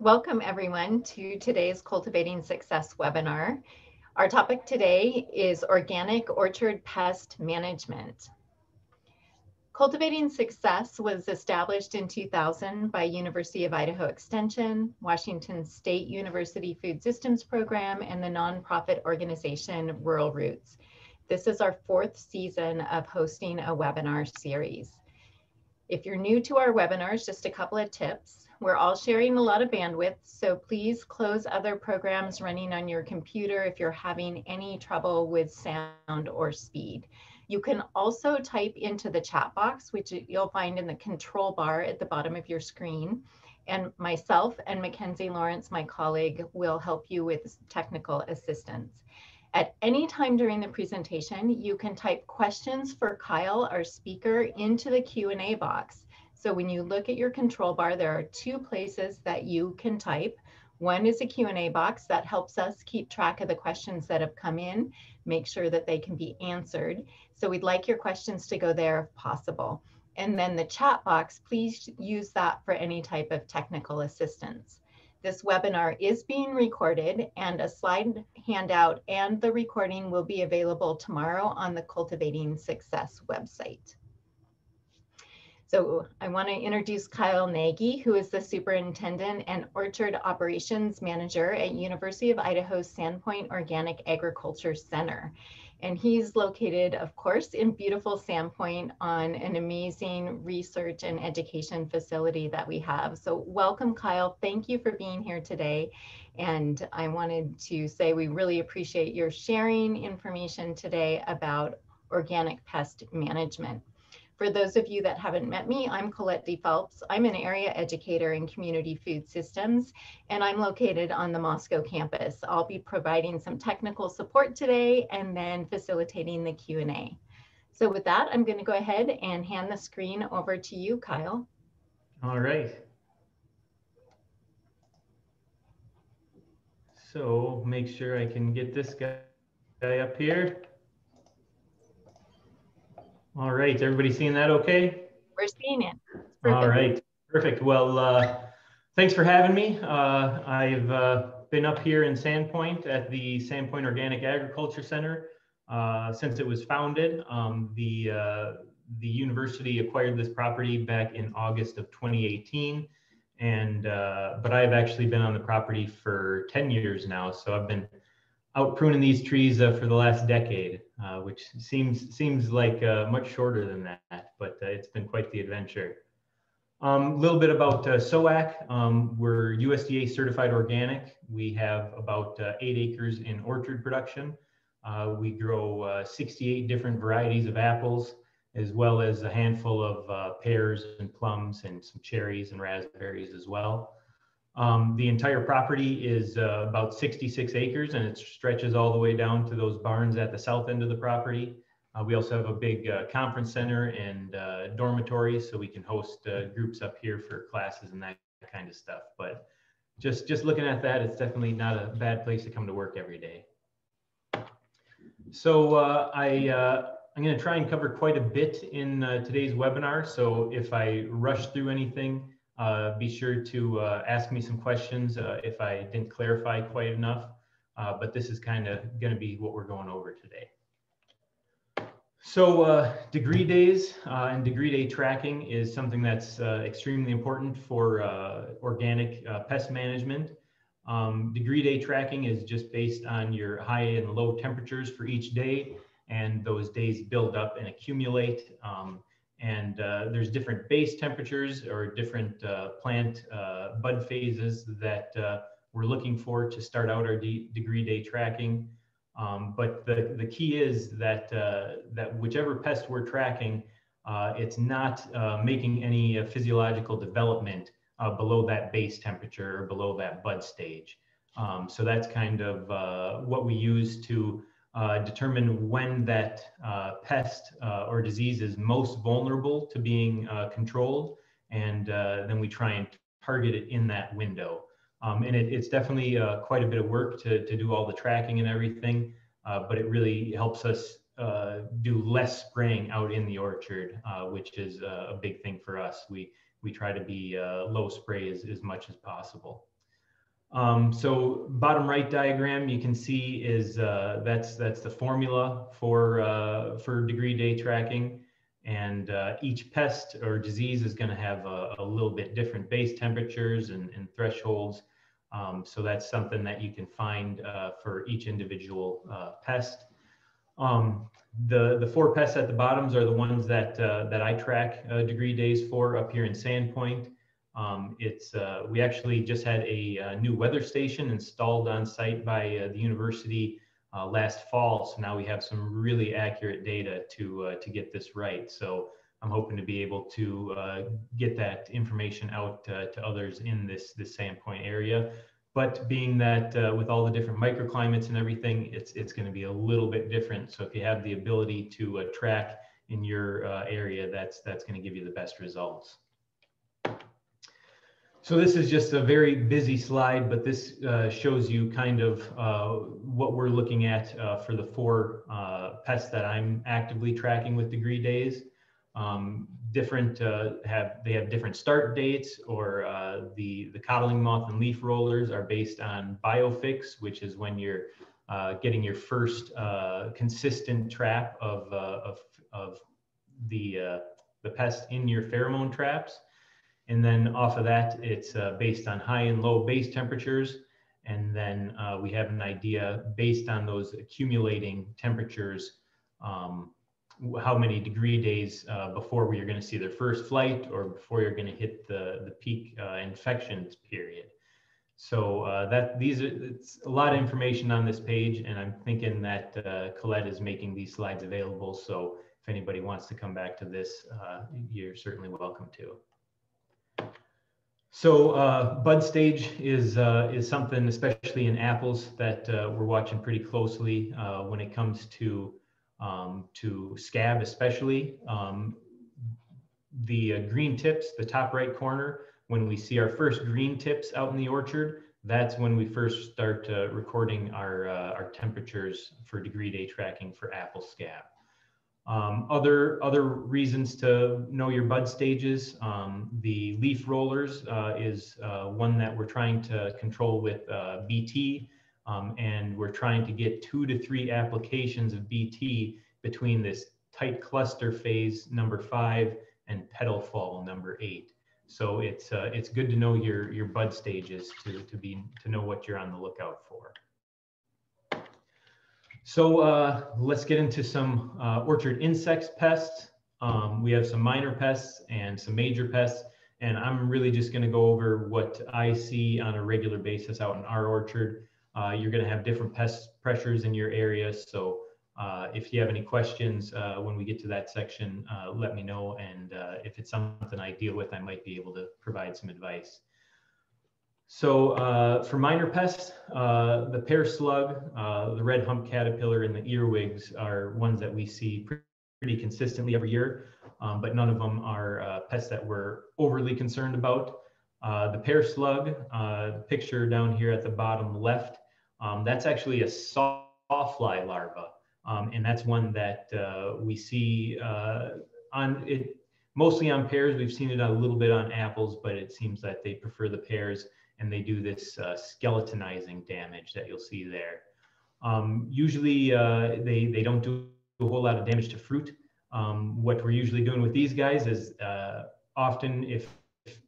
Welcome everyone to today's Cultivating Success webinar. Our topic today is Organic Orchard Pest Management. Cultivating Success was established in 2000 by University of Idaho Extension, Washington State University Food Systems Program, and the nonprofit organization Rural Roots. This is our fourth season of hosting a webinar series. If you're new to our webinars, just a couple of tips. We're all sharing a lot of bandwidth, so please close other programs running on your computer if you're having any trouble with sound or speed. You can also type into the chat box, which you'll find in the control bar at the bottom of your screen. And myself and Mackenzie Lawrence, my colleague, will help you with technical assistance. At any time during the presentation, you can type questions for Kyle, our speaker, into the Q&A box. So when you look at your control bar, there are two places that you can type. One is a Q&A box that helps us keep track of the questions that have come in, make sure that they can be answered. So we'd like your questions to go there if possible. And then the chat box, please use that for any type of technical assistance. This webinar is being recorded and a slide handout and the recording will be available tomorrow on the Cultivating Success website. So I want to introduce Kyle Nagy, who is the Superintendent and Orchard Operations Manager at University of Idaho Sandpoint Organic Agriculture Center. And he's located, of course, in beautiful Sandpoint on an amazing research and education facility that we have. So welcome, Kyle. Thank you for being here today. And I wanted to say we really appreciate your sharing information today about organic pest management. For those of you that haven't met me, I'm Colette DePhelps. I'm an area educator in community food systems, and I'm located on the Moscow campus. I'll be providing some technical support today and then facilitating the Q&A. So with that, I'm going to go ahead and hand the screen over to you, Kyle. All right. So make sure I can get this guy up here. All right, everybody seeing that okay? We're seeing it. All right, perfect. Well, uh, thanks for having me. Uh, I've uh, been up here in Sandpoint at the Sandpoint Organic Agriculture Center uh, since it was founded. Um, the, uh, the university acquired this property back in August of 2018. And, uh, but I've actually been on the property for 10 years now. So I've been out pruning these trees uh, for the last decade, uh, which seems seems like uh, much shorter than that, but uh, it's been quite the adventure. A um, little bit about uh, SOAC. Um, we're USDA certified organic. We have about eight acres in orchard production. we grow 68 different varieties of apples, as well as a handful of pears and plums and some cherries and raspberries as well. Um, the entire property is uh, about 66 acres and it stretches all the way down to those barns at the south end of the property. Uh, we also have a big uh, conference center and uh, dormitories so we can host uh, groups up here for classes and that kind of stuff. But just, just looking at that, it's definitely not a bad place to come to work every day. So uh, I, I'm going to try and cover quite a bit in today's webinar. So if I rush through anything, uh, be sure to uh, ask me some questions uh, if I didn't clarify quite enough. Uh, but this is kind of going to be what we're going over today. So uh, degree days uh, and degree day tracking is something that's extremely important for organic pest management. Um, degree day tracking is just based on your high and low temperatures for each day and those days build up and accumulate. Um, and uh, there's different base temperatures or different uh, plant uh, bud phases that uh, we're looking for to start out our de degree day tracking. Um, but the, the key is that, uh, that whichever pest we're tracking, it's not making any physiological development below that base temperature or below that bud stage. Um, so that's kind of what we use to uh, determine when that uh, pest uh, or disease is most vulnerable to being uh, controlled, and uh, then we try and target it in that window. Um, and it, it's definitely quite a bit of work to, to do all the tracking and everything, but it really helps us do less spraying out in the orchard, which is a big thing for us. We, we try to be low spray as, as much as possible. Um, so bottom right diagram you can see is uh, that's that's the formula for uh, for degree day tracking, and uh, each pest or disease is going to have a, a, little bit different base temperatures and, and thresholds. Um, so that's something that you can find uh, for each individual uh, pest. Um, the the four pests at the bottoms are the ones that uh, that I track degree days for up here in Sandpoint. Um, it's uh, we actually just had a, a, uh, new weather station installed on site by uh, the university uh, last fall. So now we have some really accurate data to uh, to get this right. So I'm hoping to be able to uh, get that information out to others in this this Sandpoint area. But being that with all the different microclimates and everything, it's it's going to be a little bit different. So if you have the ability to track in your area, that's that's going to give you the best results. So this is just a very busy slide, but this uh, shows you kind of uh, what we're looking at uh, for the four uh, pests that I'm actively tracking with degree days. Um, different uh, have they have different start dates, or uh, the the codling moth and leaf rollers are based on biofix, which is when you're getting your first consistent trap of of of the the pest in your pheromone traps. And then off of that, it's uh, based on high and low base temperatures. And then uh, we have an idea based on those accumulating temperatures, um, how many degree days uh, before we are going to see their first flight or before you're going to hit the, the peak uh, infections period. So uh, that these are it's a lot of information on this page, and I'm thinking that uh, Colette is making these slides available. So if anybody wants to come back to this, you're certainly welcome to. So uh, bud stage is uh, is something, especially in apples, that uh, we're watching pretty closely uh, when it comes to um, to scab, especially um, the uh, green tips, the top right corner. When we see our first green tips out in the orchard, that's when we first start uh, recording our our temperatures for degree day tracking for apple scab. Um, other other reasons to know your bud stages, um, the leaf rollers uh, is uh, one that we're trying to control with uh, BT, um, and we're trying to get two to three applications of BT between this tight cluster phase number five and petal fall number eight. So it's uh, it's good to know your your bud stages to to be to know what you're on the lookout for. So uh, let's get into some uh, orchard insects pests. Um, we have some minor pests and some major pests, and I'm really just going to go over what I see on a regular basis out in our orchard. Uh, you're going to have different pest pressures in your area, so uh, if you have any questions uh, when we get to that section, uh, let me know, and if it's something I deal with, I might be able to provide some advice. So uh, for minor pests, uh, the pear slug, uh, the red hump caterpillar, and the earwigs are ones that we see pretty consistently every year, um, but none of them are uh, pests that we're overly concerned about. Uh, the pear slug, uh, picture down here at the bottom left, um, that's actually a sawfly larva, um, and that's one that we see on it mostly on pears. We've seen it a little bit on apples, but it seems that they prefer the pears and they do this uh, skeletonizing damage that you'll see there. Um, usually uh, they, they don't do a whole lot of damage to fruit. Um, what we're usually doing with these guys is uh, often if, if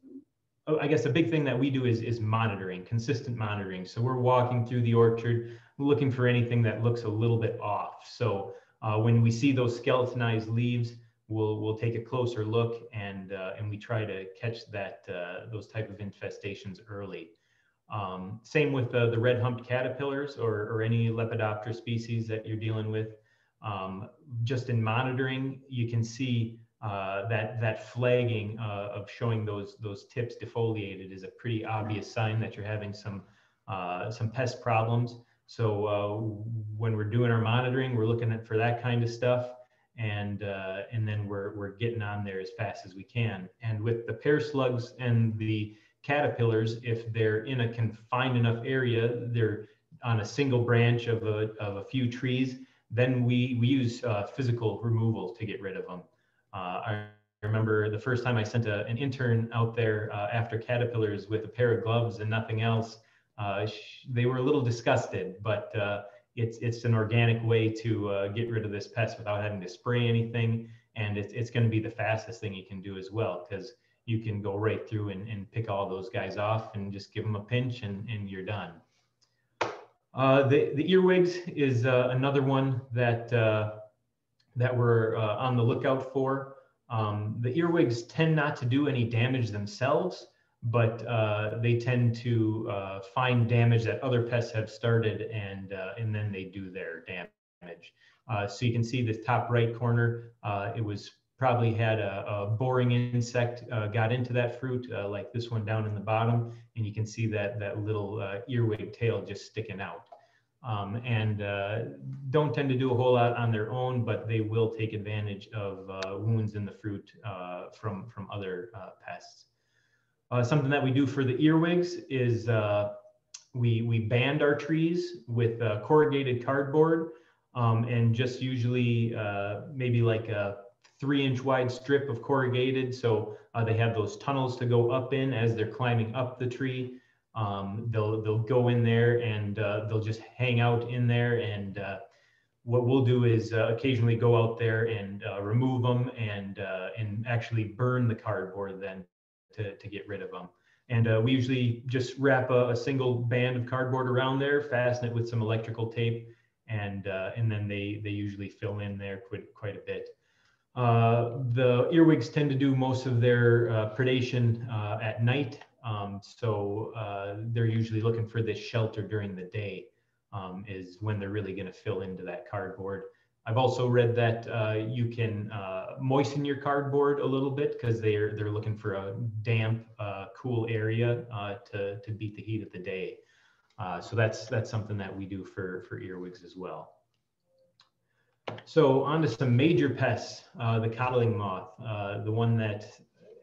oh, I guess a big thing that we do is, is monitoring, consistent monitoring. So we're walking through the orchard, looking for anything that looks a little bit off. So uh, when we see those skeletonized leaves, we'll we'll take a closer look and uh, and we try to catch that uh, those type of infestations early. Um, same with the, the red humped caterpillars or, or any Lepidoptera species that you're dealing with. Um, just in monitoring, you can see uh, that that flagging uh, of showing those those tips defoliated is a pretty obvious sign that you're having some uh, some pest problems. So uh, when we're doing our monitoring, we're looking at for that kind of stuff and uh, and then we're we're getting on there as fast as we can. And with the pear slugs and the caterpillars, if they're in a confined enough area, they're on a single branch of a of a few trees. Then we we use uh, physical removal to get rid of them. Uh, I remember the first time I sent a, an intern out there uh, after caterpillars with a pair of gloves and nothing else. uh, they were a little disgusted, but uh, it's it's an organic way to uh, get rid of this pest without having to spray anything, and it's it's going to be the fastest thing you can do as well because you can go right through and, and pick all those guys off and just give them a pinch and, and you're done. Uh, the, the earwigs is uh, another one that, uh, that we're uh, on the lookout for. Um, the earwigs tend not to do any damage themselves, but uh, they tend to uh, find damage that other pests have started and, and then they do their damage. so you can see the top right corner, it was probably had a, a boring insect uh, got into that fruit, uh, like this one down in the bottom, and you can see that that little uh, earwig tail just sticking out. Um, and uh, don't tend to do a whole lot on their own, but they will take advantage of uh, wounds in the fruit uh, from from other pests. Something that we do for the earwigs is we we band our trees with corrugated cardboard um, and just usually maybe like a three inch wide strip of corrugated. So uh, they have those tunnels to go up in as they're climbing up the tree. Um, they'll, they'll go in there and uh, they'll just hang out in there. And uh, what we'll do is uh, occasionally go out there and uh, remove them and, uh, and actually burn the cardboard then to, to get rid of them. And we usually just wrap a, a, single band of cardboard around there, fasten it with some electrical tape, and, and then they, they usually fill in there quite, quite a bit. Uh, the earwigs tend to do most of their uh, predation uh, at night, um, so uh, they're usually looking for this shelter during the day um, is when they're really going to fill into that cardboard. I've also read that uh, you can uh, moisten your cardboard a little bit because they're they're looking for a damp, cool area to to beat the heat of the day. so that's that's something that we do for for earwigs as well. So on to some major pests, uh, the codling moth, uh, the one that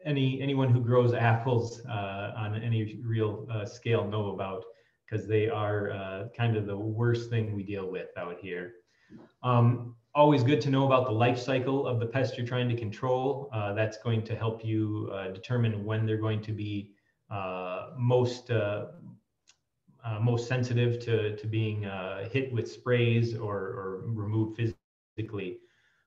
any anyone who grows apples uh, on any real uh, scale know about because they are uh, kind of the worst thing we deal with out here. Um, always good to know about the life cycle of the pest you're trying to control. Uh, that's going to help you determine when they're going to be most most sensitive to, to being hit with sprays or, or removed physically.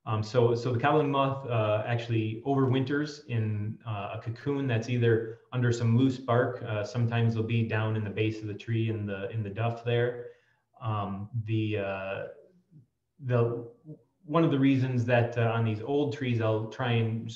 Um, so, so the codling moth uh, actually overwinters in uh, a cocoon that's either under some loose bark. Uh, sometimes they'll be down in the base of the tree in the in the duff there. Um, the uh, the one of the reasons that uh, on these old trees I'll try and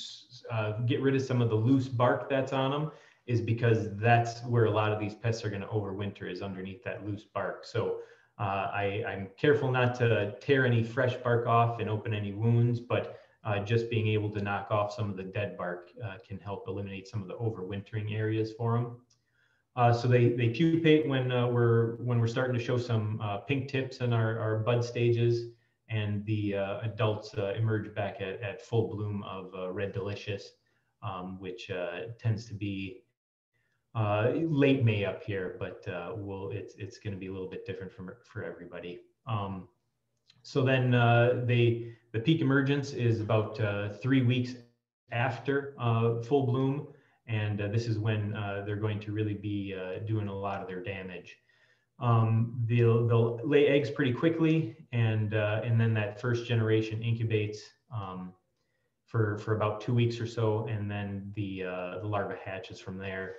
uh, get rid of some of the loose bark that's on them is because that's where a lot of these pests are going to overwinter is underneath that loose bark. So uh, I, am careful not to tear any fresh bark off and open any wounds, but uh, just being able to knock off some of the dead bark uh, can help eliminate some of the overwintering areas for them. Uh, so they, they pupate when we're when we're starting to show some pink tips in our, our bud stages, and the adults emerge back at, at full bloom of red delicious, um, which tends to be uh, late May up here, but uh, we'll, it's, it's going to be a little bit different from, for everybody. Um, so then uh, they, the peak emergence is about uh, three weeks after uh, full bloom. And uh, this is when they're going to really be doing a lot of their damage. Um, they'll, they'll lay eggs pretty quickly and, uh, and then that first generation incubates um, for, for about two weeks or so. And then the, uh, the larva hatches from there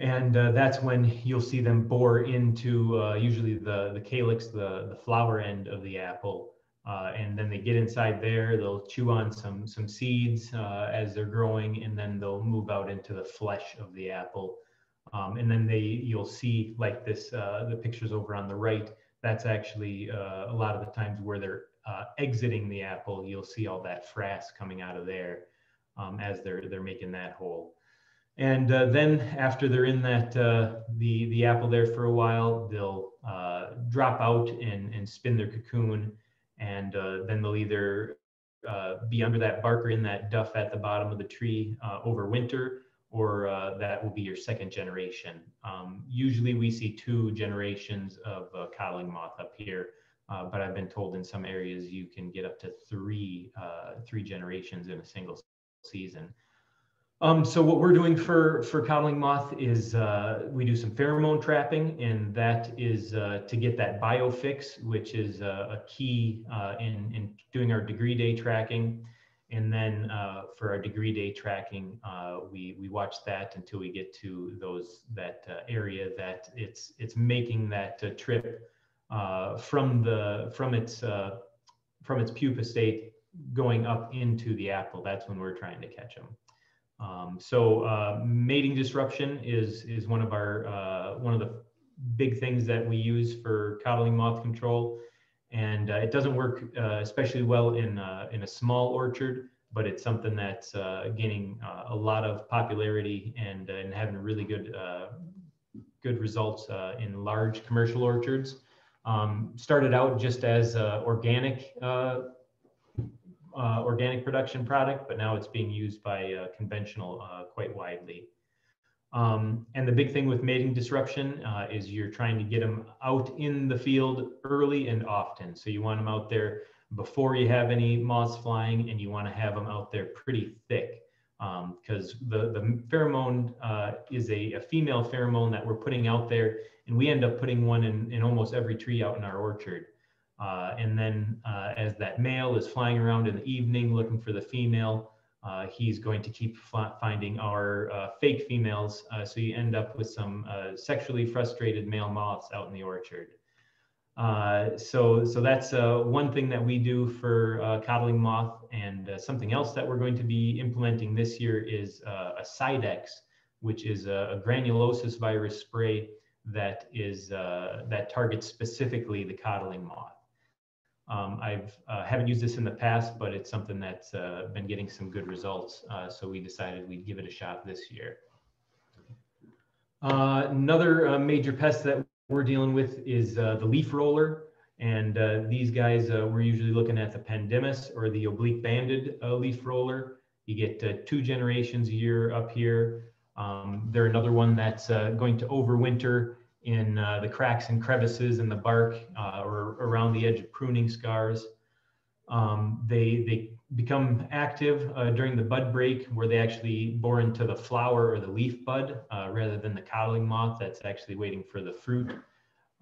and uh, that's when you'll see them bore into uh, usually the the calyx, the the flower end of the apple, uh, and then they get inside there. They'll chew on some some seeds uh, as they're growing, and then they'll move out into the flesh of the apple. Um, and then they you'll see like this uh, the pictures over on the right. That's actually uh, a lot of the times where they're exiting the apple. You'll see all that frass coming out of there um, as they're they're making that hole. And uh, then after they're in that uh, the the apple there for a while, they'll uh, drop out and, and spin their cocoon, and uh, then they'll either uh, be under that bark or in that duff at the bottom of the tree uh, over winter, or that will be your second generation. Um, usually we see two generations of codling moth up here, but I've been told in some areas you can get up to three three generations in a single season. Um, so what we're doing for for codling moth is uh, we do some pheromone trapping, and that is uh, to get that biofix, which is a key uh, in in doing our degree day tracking. And then uh, for our degree day tracking, uh, we we watch that until we get to those that uh, area that it's it's making that trip from the from its from its pupa state going up into the apple. That's when we're trying to catch them. Um, so uh, mating disruption is is one of our uh, one of the big things that we use for codling moth control, and uh, it doesn't work uh, especially well in uh, in a small orchard, but it's something that's uh, gaining a lot of popularity and and having really good good results in large commercial orchards. Um, started out just as organic uh, organic production product, but now it's being used by uh, conventional uh, quite widely. Um, and the big thing with mating disruption uh, is you're trying to get them out in the field early and often. So you want them out there before you have any moths flying, and you want to have them out there pretty thick because um, the, the pheromone uh, is a, a, female pheromone that we're putting out there, and we end up putting one in, in almost every tree out in our orchard. Uh, and then uh, as that male is flying around in the evening looking for the female, uh, he's going to keep finding our uh, fake females. Uh, so you end up with some uh, sexually frustrated male moths out in the orchard. so, so that's one thing that we do for codling moth. And something else that we're going to be implementing this year is a Cyd-X, which is a, a granulosis virus spray that is that targets specifically the codling moth. Um, I've uh, haven't used this in the past, but it's something that's uh, been getting some good results. Uh, so we decided we'd give it a shot this year. Uh, another uh, major pest that we're dealing with is uh, the leaf roller. And these guys, we're usually looking at the pandemis or the oblique banded leaf roller. You get two generations a year up here. Um, they're another one that's going to overwinter in uh, the cracks and crevices in the bark uh, or around the edge of pruning scars. Um, they, they become active uh, during the bud break where they actually bore into the flower or the leaf bud uh, rather than the codling moth that's actually waiting for the fruit.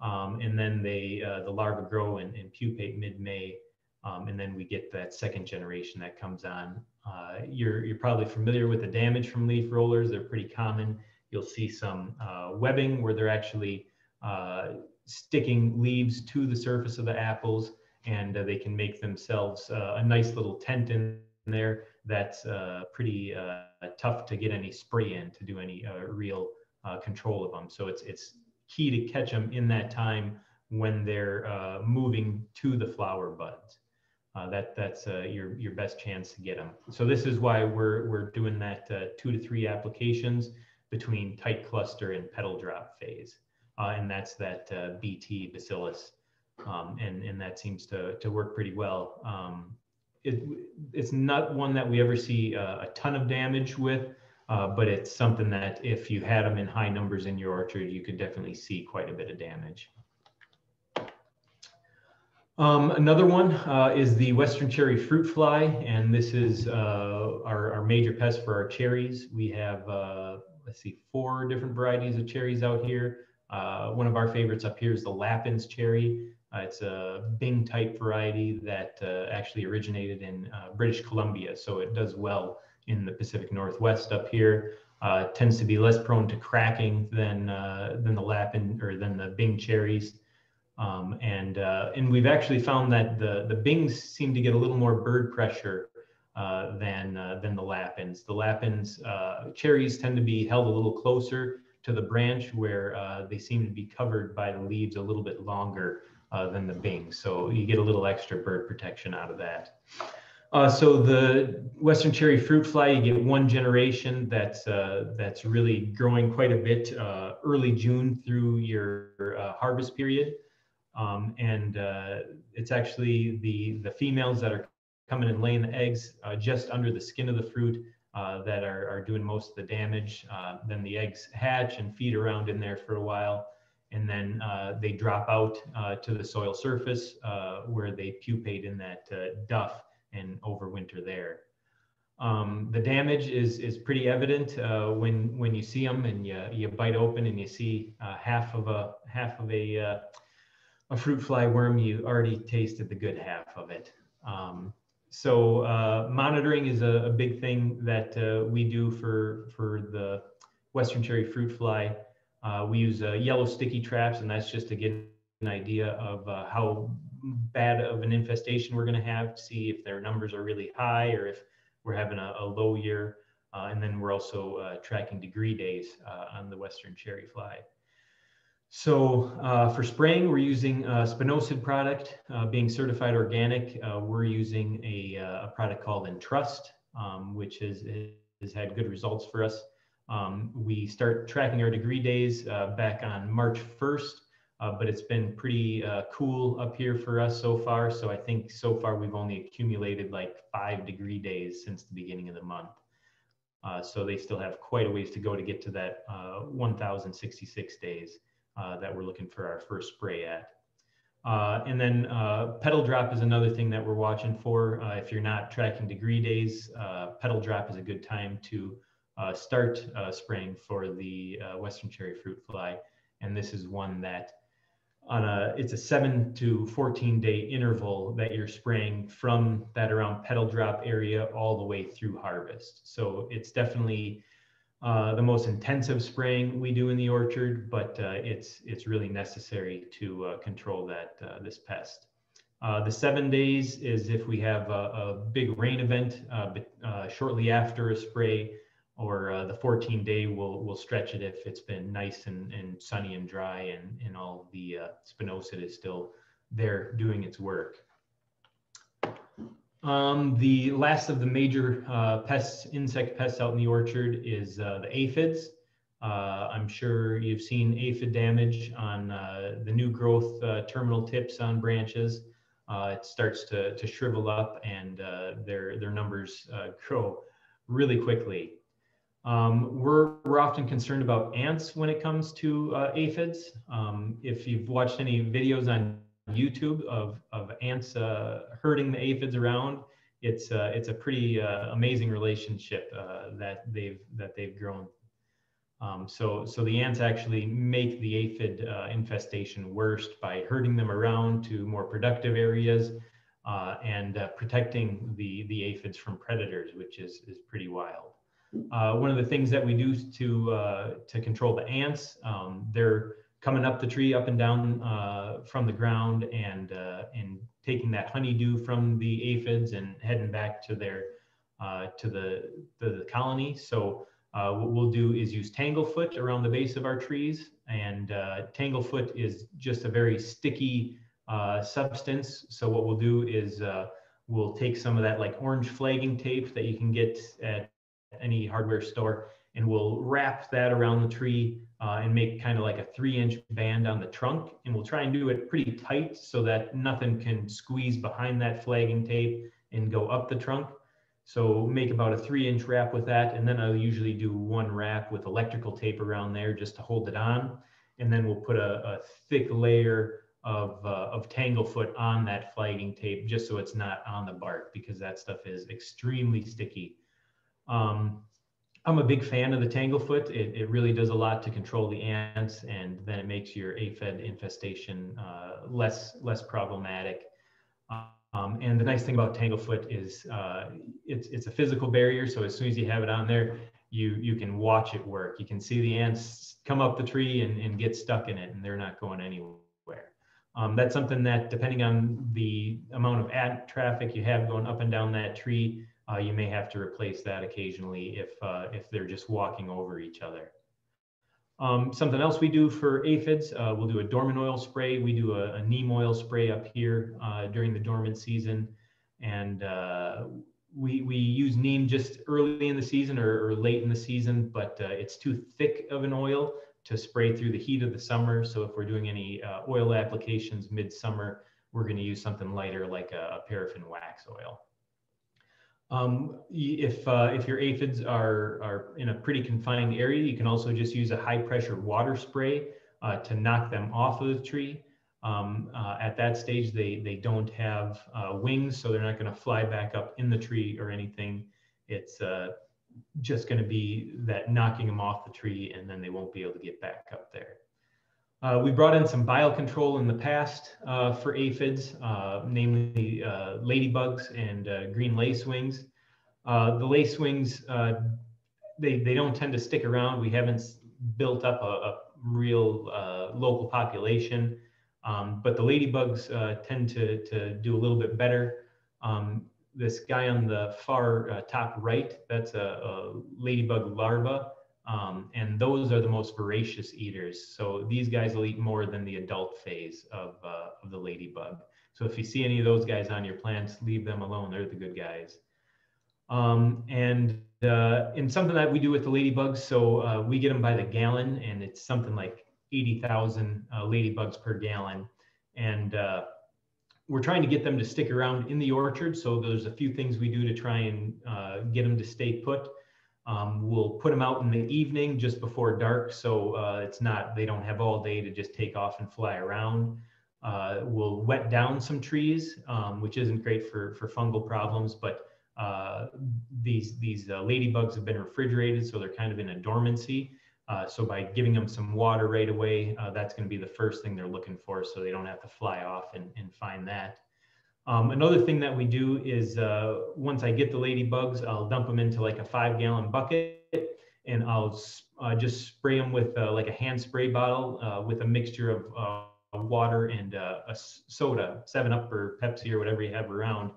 Um, and then they, uh, the larvae grow and, and pupate mid-May. Um, and then we get that second generation that comes on. Uh, you're, you're probably familiar with the damage from leaf rollers. They're pretty common You'll see some uh, webbing where they're actually uh, sticking leaves to the surface of the apples and uh, they can make themselves uh, a nice little tent in there that's uh, pretty uh, tough to get any spray in to do any real control of them. So it's, it's key to catch them in that time when they're moving to the flower buds. Uh, that that's uh, your your best chance to get them. So this is why we're we're doing that uh, two to three applications between tight cluster and petal drop phase. Uh, and that's that uh, BT bacillus. Um, and, and that seems to, to work pretty well. Um, it, it's not one that we ever see uh, a ton of damage with, uh, but it's something that if you had them in high numbers in your orchard, you could definitely see quite a bit of damage. Um, another one uh, is the Western cherry fruit fly, and this is uh, our, our, major pest for our cherries. We have uh, let's see, four different varieties of cherries out here. Uh, one of our favorites up here is the Lapins cherry. Uh, it's a Bing type variety that uh, actually originated in uh, British Columbia, so it does well in the Pacific Northwest up here. Uh, tends to be less prone to cracking than uh, than the Lappin or than the Bing cherries. Um, and and we've actually found that the the Bings seem to get a little more bird pressure uh, than uh, than the Lapins. The Lapins uh, cherries tend to be held a little closer to the branch where uh, they seem to be covered by the leaves a little bit longer than the Bing. So you get a little extra bird protection out of that. so the Western cherry fruit fly, you get one generation that's that's really growing quite a bit early June through your harvest period. Um, and uh, it's actually the the females that are coming and laying the eggs uh, just under the skin of the fruit uh, that are, are doing most of the damage. Uh, then the eggs hatch and feed around in there for a while. And then uh, they drop out uh, to the soil surface where they pupate in that duff and overwinter there. Um, the damage is is pretty evident uh, when when you see them and you you bite open and you see uh, half of a half of a uh, a fruit fly worm. You already tasted the good half of it. Um, so uh, monitoring is a, a, big thing that uh, we do for for the western cherry fruit fly. Uh, we use yellow sticky traps, and that's just to get an idea of how bad of an infestation we're going to have. See if their numbers are really high or if we're having a, a low year. Uh, and then we're also uh, tracking degree days uh, on the Western cherry fly. So uh, for spraying, we're using a spinosad product, uh, being certified organic. Uh, we're using a, a, product called Entrust, um, which has, has had good results for us. Um, we start tracking our degree days back on March 1st, but it's been pretty cool up here for us so far. So I think so far we've only accumulated like five degree days since the beginning of the month. Uh, so they still have quite a ways to go to get to that uh, 1,066 days uh, that we're looking for our first spray at. Uh, and then uh, petal drop is another thing that we're watching for. Uh, if you're not tracking degree days, petal drop is a good time to start spraying for the Western cherry fruit fly. And this is one that on a it's a 7 to 14 day interval that you're spraying from that around petal drop area all the way through harvest so it's definitely uh, the most intensive spraying we do in the orchard but uh, it's it's really necessary to uh, control that uh, this pest uh, the seven days is if we have a, a big rain event uh, shortly after a spray or the 14 day we'll, we'll stretch it if it's been nice and, and sunny and dry and, and all the spinosad is still there doing its work. Um, the last of the major uh, pests, insect pests out in the orchard is uh, the aphids. Uh, I'm sure you've seen aphid damage on uh, the new growth terminal tips on branches. it starts to, to shrivel up and their, their numbers grow really quickly. Um, we're, we're often concerned about ants when it comes to uh, aphids. Um, if you've watched any videos on YouTube of, of ants uh, herding the aphids around, it's, uh, it's a pretty uh, amazing relationship uh, that, they've, that they've grown. Um, so, so the ants actually make the aphid uh, infestation worst by herding them around to more productive areas and protecting the, the aphids from predators, which is, is pretty wild. Uh, one of the things that we do to uh, to control the ants, um, they're coming up the tree, up and down uh, from the ground, and uh, and taking that honeydew from the aphids and heading back to their uh, to the, the, colony. So uh, what we'll do is use tanglefoot around the base of our trees, and tanglefoot is just a very sticky substance. So what we'll do is we'll take some of that like orange flagging tape that you can get at any hardware store and we'll wrap that around the tree uh, and make kind of like a three inch band on the trunk. And we'll try and do it pretty tight so that nothing can squeeze behind that flagging tape and go up the trunk. So make about a three inch wrap with that. And then I'll usually do one wrap with electrical tape around there just to hold it on. And then we'll put a, a thick layer of, uh, of tanglefoot on that flagging tape just so it's not on the bark because that stuff is extremely sticky. Um, I'm a big fan of the Tanglefoot. It, it really does a lot to control the ants, and then it makes your aphid infestation uh, less less problematic. Um, and the nice thing about Tanglefoot is uh, it's it's a physical barrier. So as soon as you have it on there, you you can watch it work. You can see the ants come up the tree and, and get stuck in it, and they're not going anywhere. Um, that's something that, depending on the amount of ant traffic you have going up and down that tree, uh, you may have to replace that occasionally if, uh, if they're just walking over each other. Um, something else we do for aphids, uh, we'll do a dormant oil spray. We do a, a neem oil spray up here uh, during the dormant season. And uh, we, we use neem just early in the season or, or late in the season, but uh, it's too thick of an oil to spray through the heat of the summer. So if we're doing any oil applications midsummer, we're going to use something lighter like a, a paraffin wax oil. Um, if, uh, if your aphids are, are in a pretty confined area, you can also just use a high pressure water spray uh, to knock them off of the tree. Um, uh, at that stage, they, they don't have uh, wings, so they're not going to fly back up in the tree or anything. it's uh, just going to be that knocking them off the tree and then they won't be able to get back up there. Uh, we brought in some biocontrol in the past uh, for aphids, uh, namely uh, ladybugs and uh, green lacewings. Uh, the lacewings, they, they don't tend to stick around. We haven't built up a, a real local population, um, but the ladybugs tend to, to do a little bit better. Um, this guy on the far top right, that's a, a ladybug larva. Um, and those are the most voracious eaters. So these guys will eat more than the adult phase of, uh, of the ladybug. So if you see any of those guys on your plants, leave them alone. They're the good guys. Um, and uh, in something that we do with the ladybugs, so uh, we get them by the gallon, and it's something like 80,000 uh, ladybugs per gallon. And uh, we're trying to get them to stick around in the orchard. So there's a few things we do to try and uh, get them to stay put. Um, we'll put them out in the evening just before dark, so uh, it's not they don't have all day to just take off and fly around. Uh, we'll wet down some trees, um, which isn't great for for fungal problems, but uh, these these uh, ladybugs have been refrigerated, so they're kind of in a dormancy. Uh, so by giving them some water right away, uh, that's going to be the first thing they're looking for, so they don't have to fly off and, and find that. Um, another thing that we do is uh, once I get the ladybugs, I'll dump them into like a five gallon bucket and I'll uh, just spray them with uh, like a hand spray bottle uh, with a mixture of uh, water and uh, a soda, 7 Up or Pepsi or whatever you have around.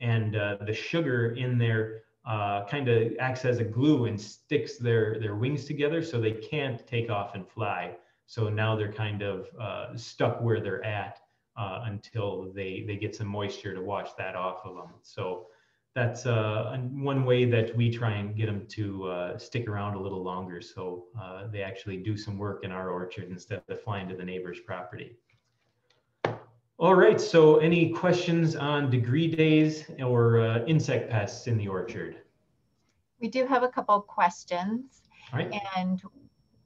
And the sugar in there kind of acts as a glue and sticks their, their wings together so they can't take off and fly. So now they're kind of stuck where they're at uh, until they they get some moisture to wash that off of them. So that's uh, one way that we try and get them to uh, stick around a little longer so uh, they actually do some work in our orchard instead of flying to the neighbor's property. All right, so any questions on degree days or uh, insect pests in the orchard? We do have a couple questions. All right. And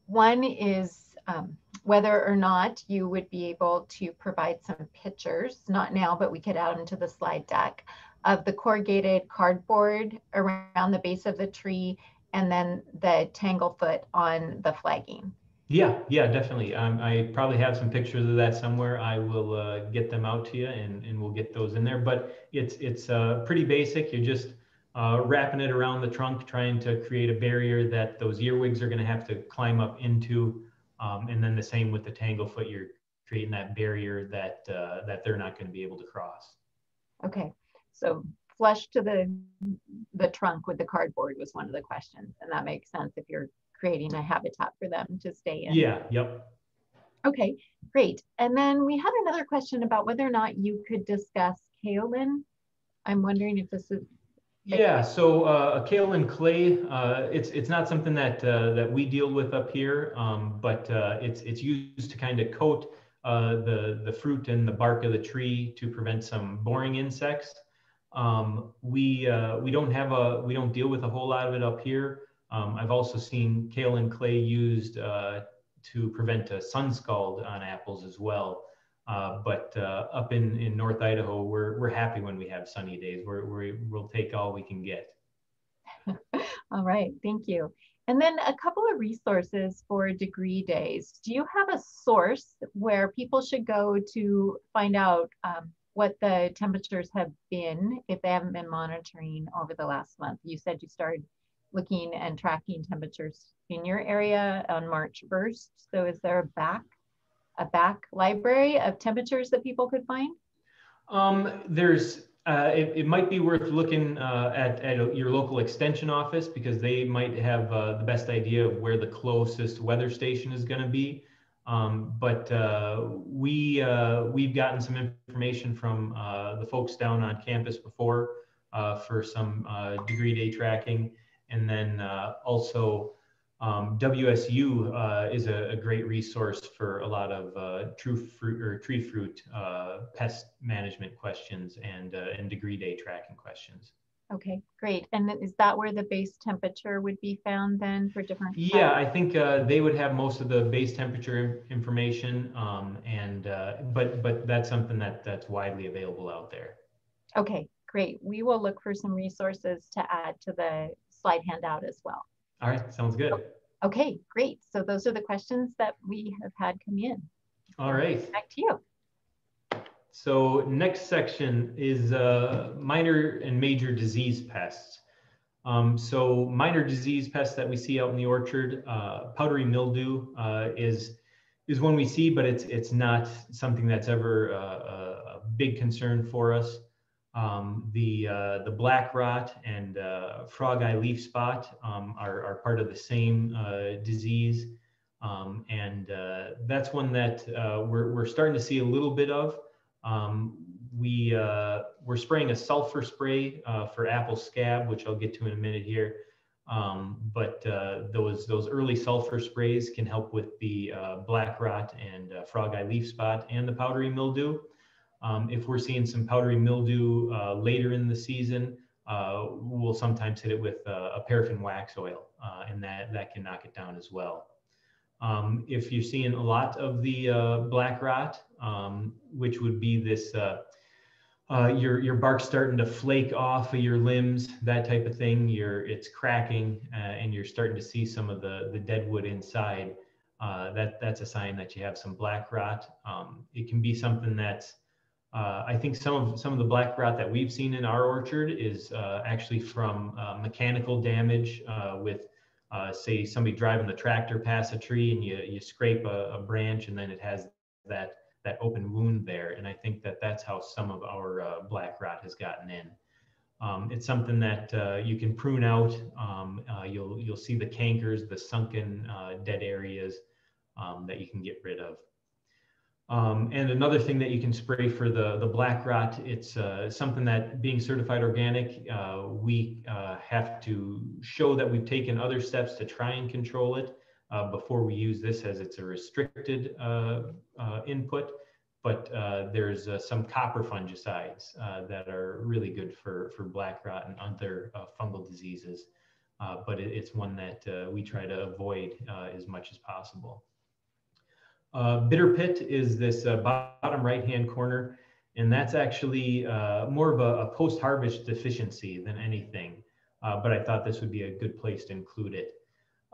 one is, um, whether or not you would be able to provide some pictures, not now, but we could add into the slide deck of the corrugated cardboard around the base of the tree and then the tanglefoot on the flagging. Yeah, yeah, definitely. Um, I probably have some pictures of that somewhere. I will uh, get them out to you and, and we'll get those in there. But it's it's uh, pretty basic. You're just uh, wrapping it around the trunk, trying to create a barrier that those earwigs are going to have to climb up into. Um, and then the same with the tanglefoot, you're creating that barrier that uh, that they're not going to be able to cross. Okay, so flush to the the trunk with the cardboard was one of the questions, and that makes sense if you're creating a habitat for them to stay in. Yeah. Yep. Okay, great. And then we had another question about whether or not you could discuss kaolin. I'm wondering if this is yeah, so uh, kaolin clay, uh, it's it's not something that uh, that we deal with up here, um, but uh, it's it's used to kind of coat uh, the the fruit and the bark of the tree to prevent some boring insects. Um, we uh, we don't have a we don't deal with a whole lot of it up here. Um, I've also seen kaolin clay used to prevent a sun scald on apples as well. Uh, but uh, up in, in North Idaho, we're, we're happy when we have sunny days. We're, we will take all we can get. all right, thank you. And then a couple of resources for degree days. Do you have a source where people should go to find out um, what the temperatures have been if they haven't been monitoring over the last month? You said you started looking and tracking temperatures in your area on March 1st. So is there a back a back library of temperatures that people could find? Um, there's, uh, it, it, might be worth looking uh, at, at your local extension office because they might have uh, the best idea of where the closest weather station is going to be. Um, but uh, we, uh, we've gotten some information from uh, the folks down on campus before for some degree day tracking. And then also um, WSU uh, is a, a, great resource for a lot of uh, true fruit or tree fruit uh, pest management questions and uh, and degree day tracking questions. Okay, great. And is that where the base temperature would be found then for different? Yeah, I think uh, they would have most of the base temperature information, um, and uh, but but that's something that that's widely available out there. Okay, great. We will look for some resources to add to the slide handout as well. All right, sounds good. Okay, great. So those are the questions that we have had come in. All right. Back to you. So next section is uh, minor and major disease pests. Um, so minor disease pests that we see out in the orchard, uh, powdery mildew uh, is is one we see, but it's it's not something that's ever uh, a, a big concern for us. Um, the uh, the black rot and uh, frog eye leaf spot um, are, are part of the same disease, um, and that's one that we're we're starting to see a little bit of. Um, we, uh, we're spraying a sulfur spray uh, for apple scab, which I'll get to in a minute here. Um, but uh, those, those early sulfur sprays can help with the uh, black rot and uh, frog eye leaf spot and the powdery mildew. Um, if we're seeing some powdery mildew uh, later in the season, we'll sometimes hit it with a paraffin wax oil, and that, that can knock it down as well. Um, if you're seeing a lot of the uh, black rot, um, which would be this, uh, uh, your your bark starting to flake off of your limbs, that type of thing. You're it's cracking, uh, and you're starting to see some of the the dead wood inside. Uh, that that's a sign that you have some black rot. Um, it can be something that's uh, I think some of some of the black rot that we've seen in our orchard is actually from mechanical damage with uh, say somebody driving the tractor past a tree and you, you scrape a, a, branch and then it has that, that open wound there. And I think that that's how some of our uh, black rot has gotten in. Um, it's something that uh, you can prune out. Um, uh, you'll, you'll see the cankers, the sunken uh, dead areas um, that you can get rid of. Um, and another thing that you can spray for the, the black rot, it's uh, something that being certified organic, uh, we uh, have to show that we've taken other steps to try and control it uh, before we use this as it's a restricted uh, uh, input. But there's some copper fungicides that are really good for, for black rot and other fungal diseases. but it, it's one that we try to avoid as much as possible. Uh, bitter pit is this uh, bottom right-hand corner, and that's actually uh, more of a, a post-harvest deficiency than anything. Uh, but I thought this would be a good place to include it.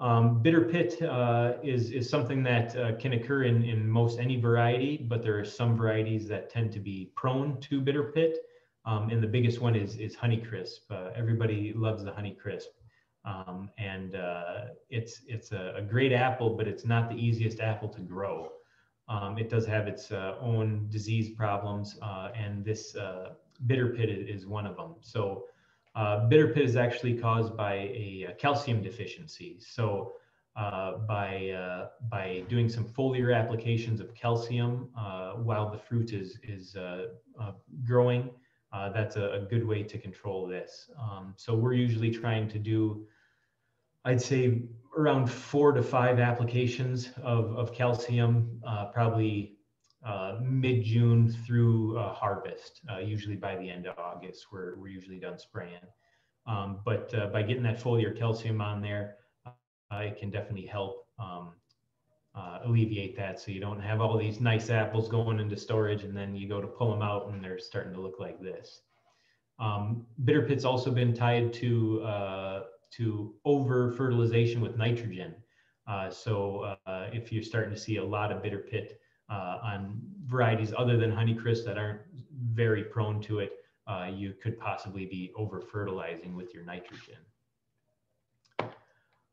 Um, bitter pit uh, is, is something that uh, can occur in, in most any variety, but there are some varieties that tend to be prone to bitter pit. Um, and the biggest one is, is Honeycrisp. everybody loves the Honeycrisp. Um, and uh, it's it's a, a, great apple, but it's not the easiest apple to grow. Um, it does have its uh, own disease problems, uh, and this uh, bitter pit is, one of them. So uh, bitter pit is actually caused by a, a calcium deficiency. So uh, by by doing some foliar applications of calcium while the fruit is is growing, that's a, a, good way to control this. Um, so we're usually trying to do I'd say around four to five applications of, of calcium, uh, probably uh, mid June through uh, harvest. Uh, usually by the end of August, we're, we're usually done spraying. Um, but uh, by getting that foliar calcium on there, uh, it can definitely help um, alleviate that. So you don't have all these nice apples going into storage and then you go to pull them out and they're starting to look like this. Um, bitter pit's also been tied to to over fertilization with nitrogen. Uh, so uh, if you're starting to see a lot of bitter pit uh, on varieties other than Honeycrisp that aren't very prone to it, uh, you could possibly be over fertilizing with your nitrogen.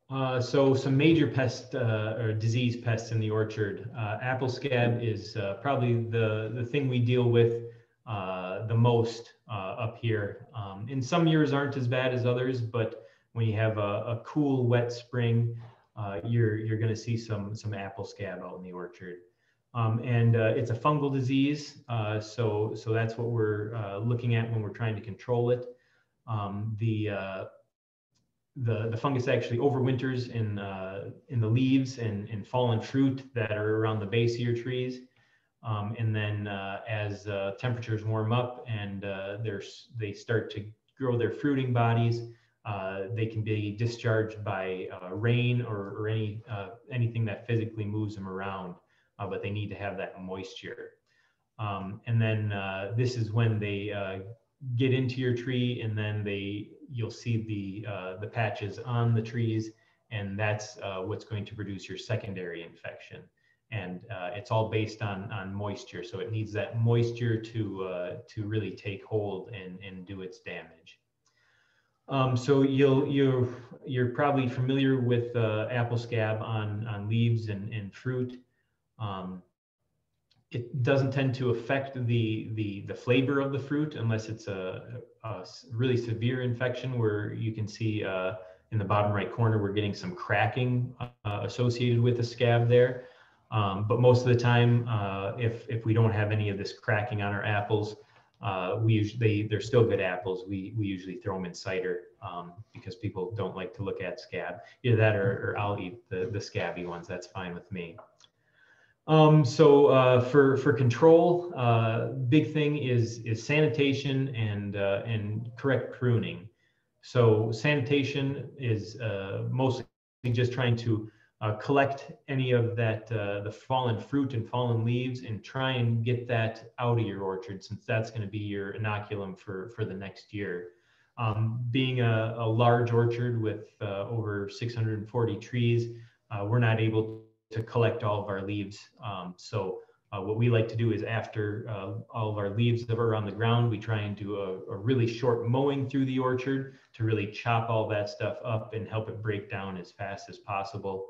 Uh, so some major pest uh, or disease pests in the orchard. apple scab is probably the, the thing we deal with the most up here. Um, some years aren't as bad as others, but when you have a, a cool, wet spring, uh, you're you're going to see some some apple scab out in the orchard. Um, and uh, it's a fungal disease, uh, so so that's what we're uh, looking at when we're trying to control it. Um, the uh, the the fungus actually overwinters in uh, in the leaves and, and fallen fruit that are around the base of your trees. Um, and then as temperatures warm up and they start to grow their fruiting bodies, uh, they can be discharged by uh, rain or, or any uh, anything that physically moves them around, uh, but they need to have that moisture. Um, and then uh, this is when they get into your tree and then they you'll see the the patches on the trees and that's what's going to produce your secondary infection. And it's all based on on moisture. So it needs that moisture to to really take hold and and do its damage um, so you'll you're you're probably familiar with uh, apple scab on on leaves and, and fruit. Um, it doesn't tend to affect the the the flavor of the fruit unless it's a, a really severe infection where you can see uh, in the bottom right corner we're getting some cracking uh, associated with the scab there. Um, but most of the time, uh, if if we don't have any of this cracking on our apples, uh, we usually they, they're still good apples. We we usually throw them in cider um, because people don't like to look at scab. Either that or, or I'll eat the the scabby ones. That's fine with me. Um, so uh, for for control, uh, big thing is is sanitation and uh, and correct pruning. So sanitation is uh, mostly just trying to uh, collect any of that uh, the fallen fruit and fallen leaves and try and get that out of your orchard since that's going to be your inoculum for for the next year. Um, being a, a, large orchard with uh, over 640 trees uh, we're not able to collect all of our leaves. Um, so uh, what we like to do is after uh, all of our leaves that are on the ground we try and do a, a really short mowing through the orchard to really chop all that stuff up and help it break down as fast as possible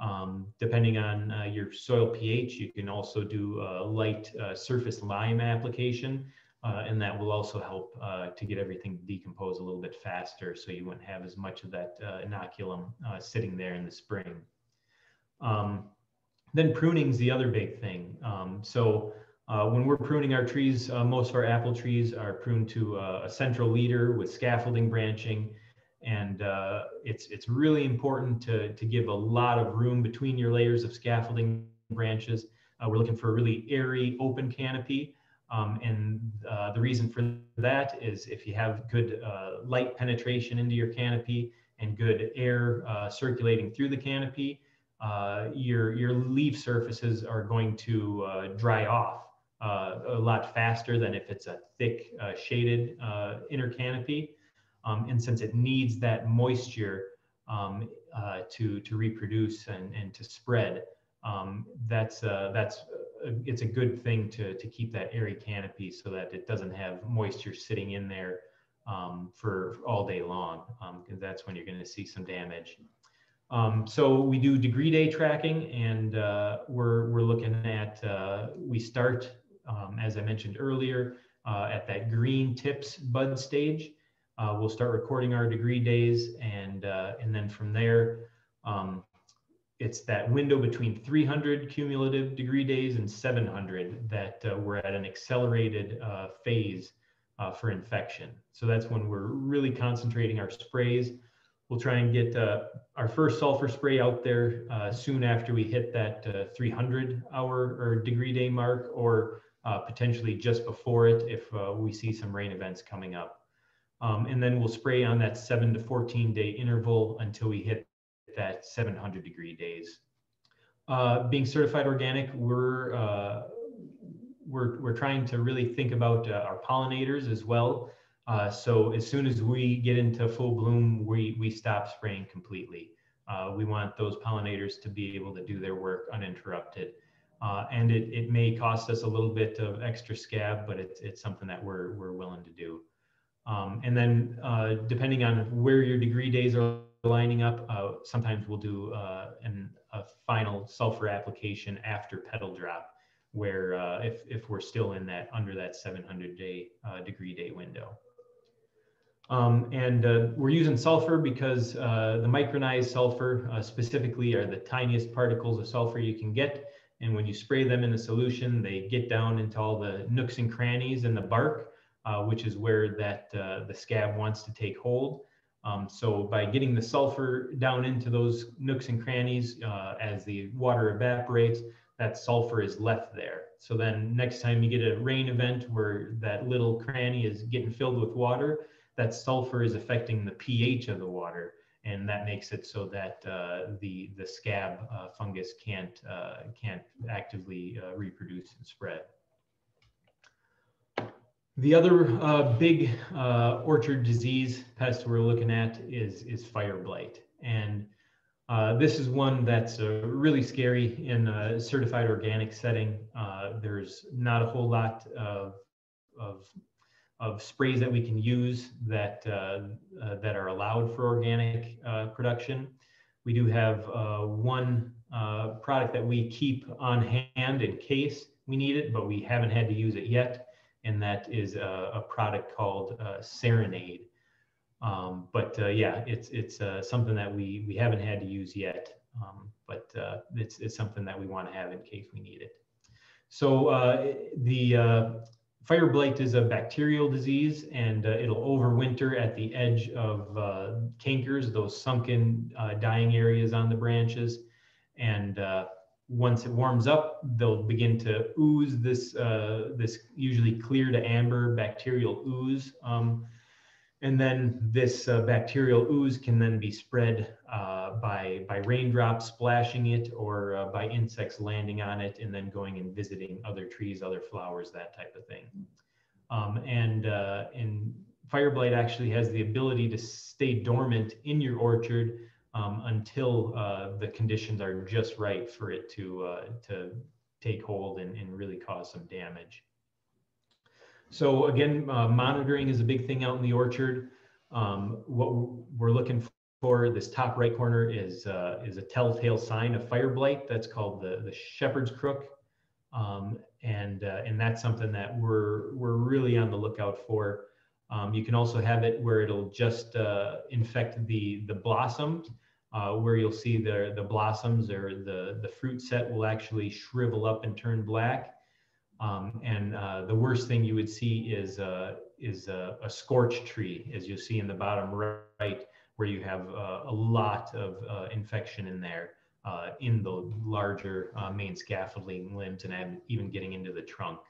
um, depending on uh, your soil pH, you can also do a light uh, surface lime application, uh, and that will also help uh, to get everything decompose a little bit faster so you wouldn't have as much of that uh, inoculum uh, sitting there in the spring. Um, then pruning is the other big thing. Um, so when we're pruning our trees, most of our apple trees are pruned to a central leader with scaffolding branching and uh, it's it's really important to to give a lot of room between your layers of scaffolding branches. Uh, we're looking for a really airy, open canopy, um, and uh, the reason for that is if you have good uh, light penetration into your canopy and good air uh, circulating through the canopy, uh, your your leaf surfaces are going to dry off a lot faster than if it's a thick shaded inner canopy. Um, and since it needs that moisture um, uh, to, to reproduce and, and to spread, um, that's, uh, that's uh, it's a good thing to, to keep that airy canopy so that it doesn't have moisture sitting in there um, for, all day long, because um, that's when you're going to see some damage. Um, so we do degree day tracking and uh, we're, we're looking at, uh, we start, as I mentioned earlier, uh, at that green tips bud stage. Uh, we'll start recording our degree days, and uh, and then from there, um, it's that window between 300 cumulative degree days and 700 that uh, we're at an accelerated uh, phase uh, for infection. So that's when we're really concentrating our sprays. We'll try and get uh, our first sulfur spray out there soon after we hit that 300 hour or degree day mark, or potentially just before it if we see some rain events coming up. Um, and then we'll spray on that seven to 14 day interval until we hit that 700 degree days. Uh, being certified organic, we're, uh, we're, we're trying to really think about uh, our pollinators as well. Uh, so as soon as we get into full bloom, we, we stop spraying completely. Uh, we want those pollinators to be able to do their work uninterrupted. Uh, and it, it may cost us a little bit of extra scab, but it's, it's something that we're, we're willing to do. Um, and then uh, depending on where your degree days are lining up, uh, sometimes we'll do uh, an, a final sulfur application after petal drop, where uh, if, if we're still in that under that 700 day uh, degree day window. Um, and uh, we're using sulfur because the micronized sulfur specifically are the tiniest particles of sulfur you can get. And when you spray them in a solution, they get down into all the nooks and crannies in the bark uh, which is where that uh, the scab wants to take hold. Um, so by getting the sulfur down into those nooks and crannies uh, as the water evaporates, that sulfur is left there. So then next time you get a rain event where that little cranny is getting filled with water, that sulfur is affecting the pH of the water. And that makes it so that uh, the, the scab uh, fungus can't, can't actively reproduce and spread. The other uh, big uh, orchard disease pest we're looking at is, is fire blight. And uh, this is one that's uh, really scary in a certified organic setting. Uh, there's not a whole lot of, of, of, sprays that we can use that, uh, that are allowed for organic production. We do have one product that we keep on hand in case we need it, but we haven't had to use it yet and that is a, a product called uh, Serenade. Um, but uh, yeah, it's it's uh, something that we we haven't had to use yet, um, but uh, it's it's something that we want to have in case we need it. So uh, the uh, fire blight is a bacterial disease, and it'll overwinter at the edge of cankers, those sunken dying areas on the branches, and once it warms up, they'll begin to ooze this, uh, this usually clear to amber bacterial ooze. Um, and then this uh, bacterial ooze can then be spread uh, by, by raindrops splashing it or uh, by insects landing on it and then going and visiting other trees, other flowers, that type of thing. Um, and, uh, and fire blight actually has the ability to stay dormant in your orchard um, until uh, the conditions are just right for it to, uh, to take hold and, and really cause some damage. So again, uh, monitoring is a big thing out in the orchard. Um, what we're looking for, this top right corner is, uh, is a telltale sign of fire blight. That's called the, the shepherd's crook. Um, and, uh, and that's something that we're, we're really on the lookout for. Um, you can also have it where it'll just uh, infect the, the blossoms, uh, where you'll see the, the blossoms or the, the fruit set will actually shrivel up and turn black. Um, and uh, the worst thing you would see is, uh, is a, a scorched tree, as you see in the bottom right, where you have uh, a lot of uh, infection in there. In the larger main scaffolding limbs and even getting into the trunk.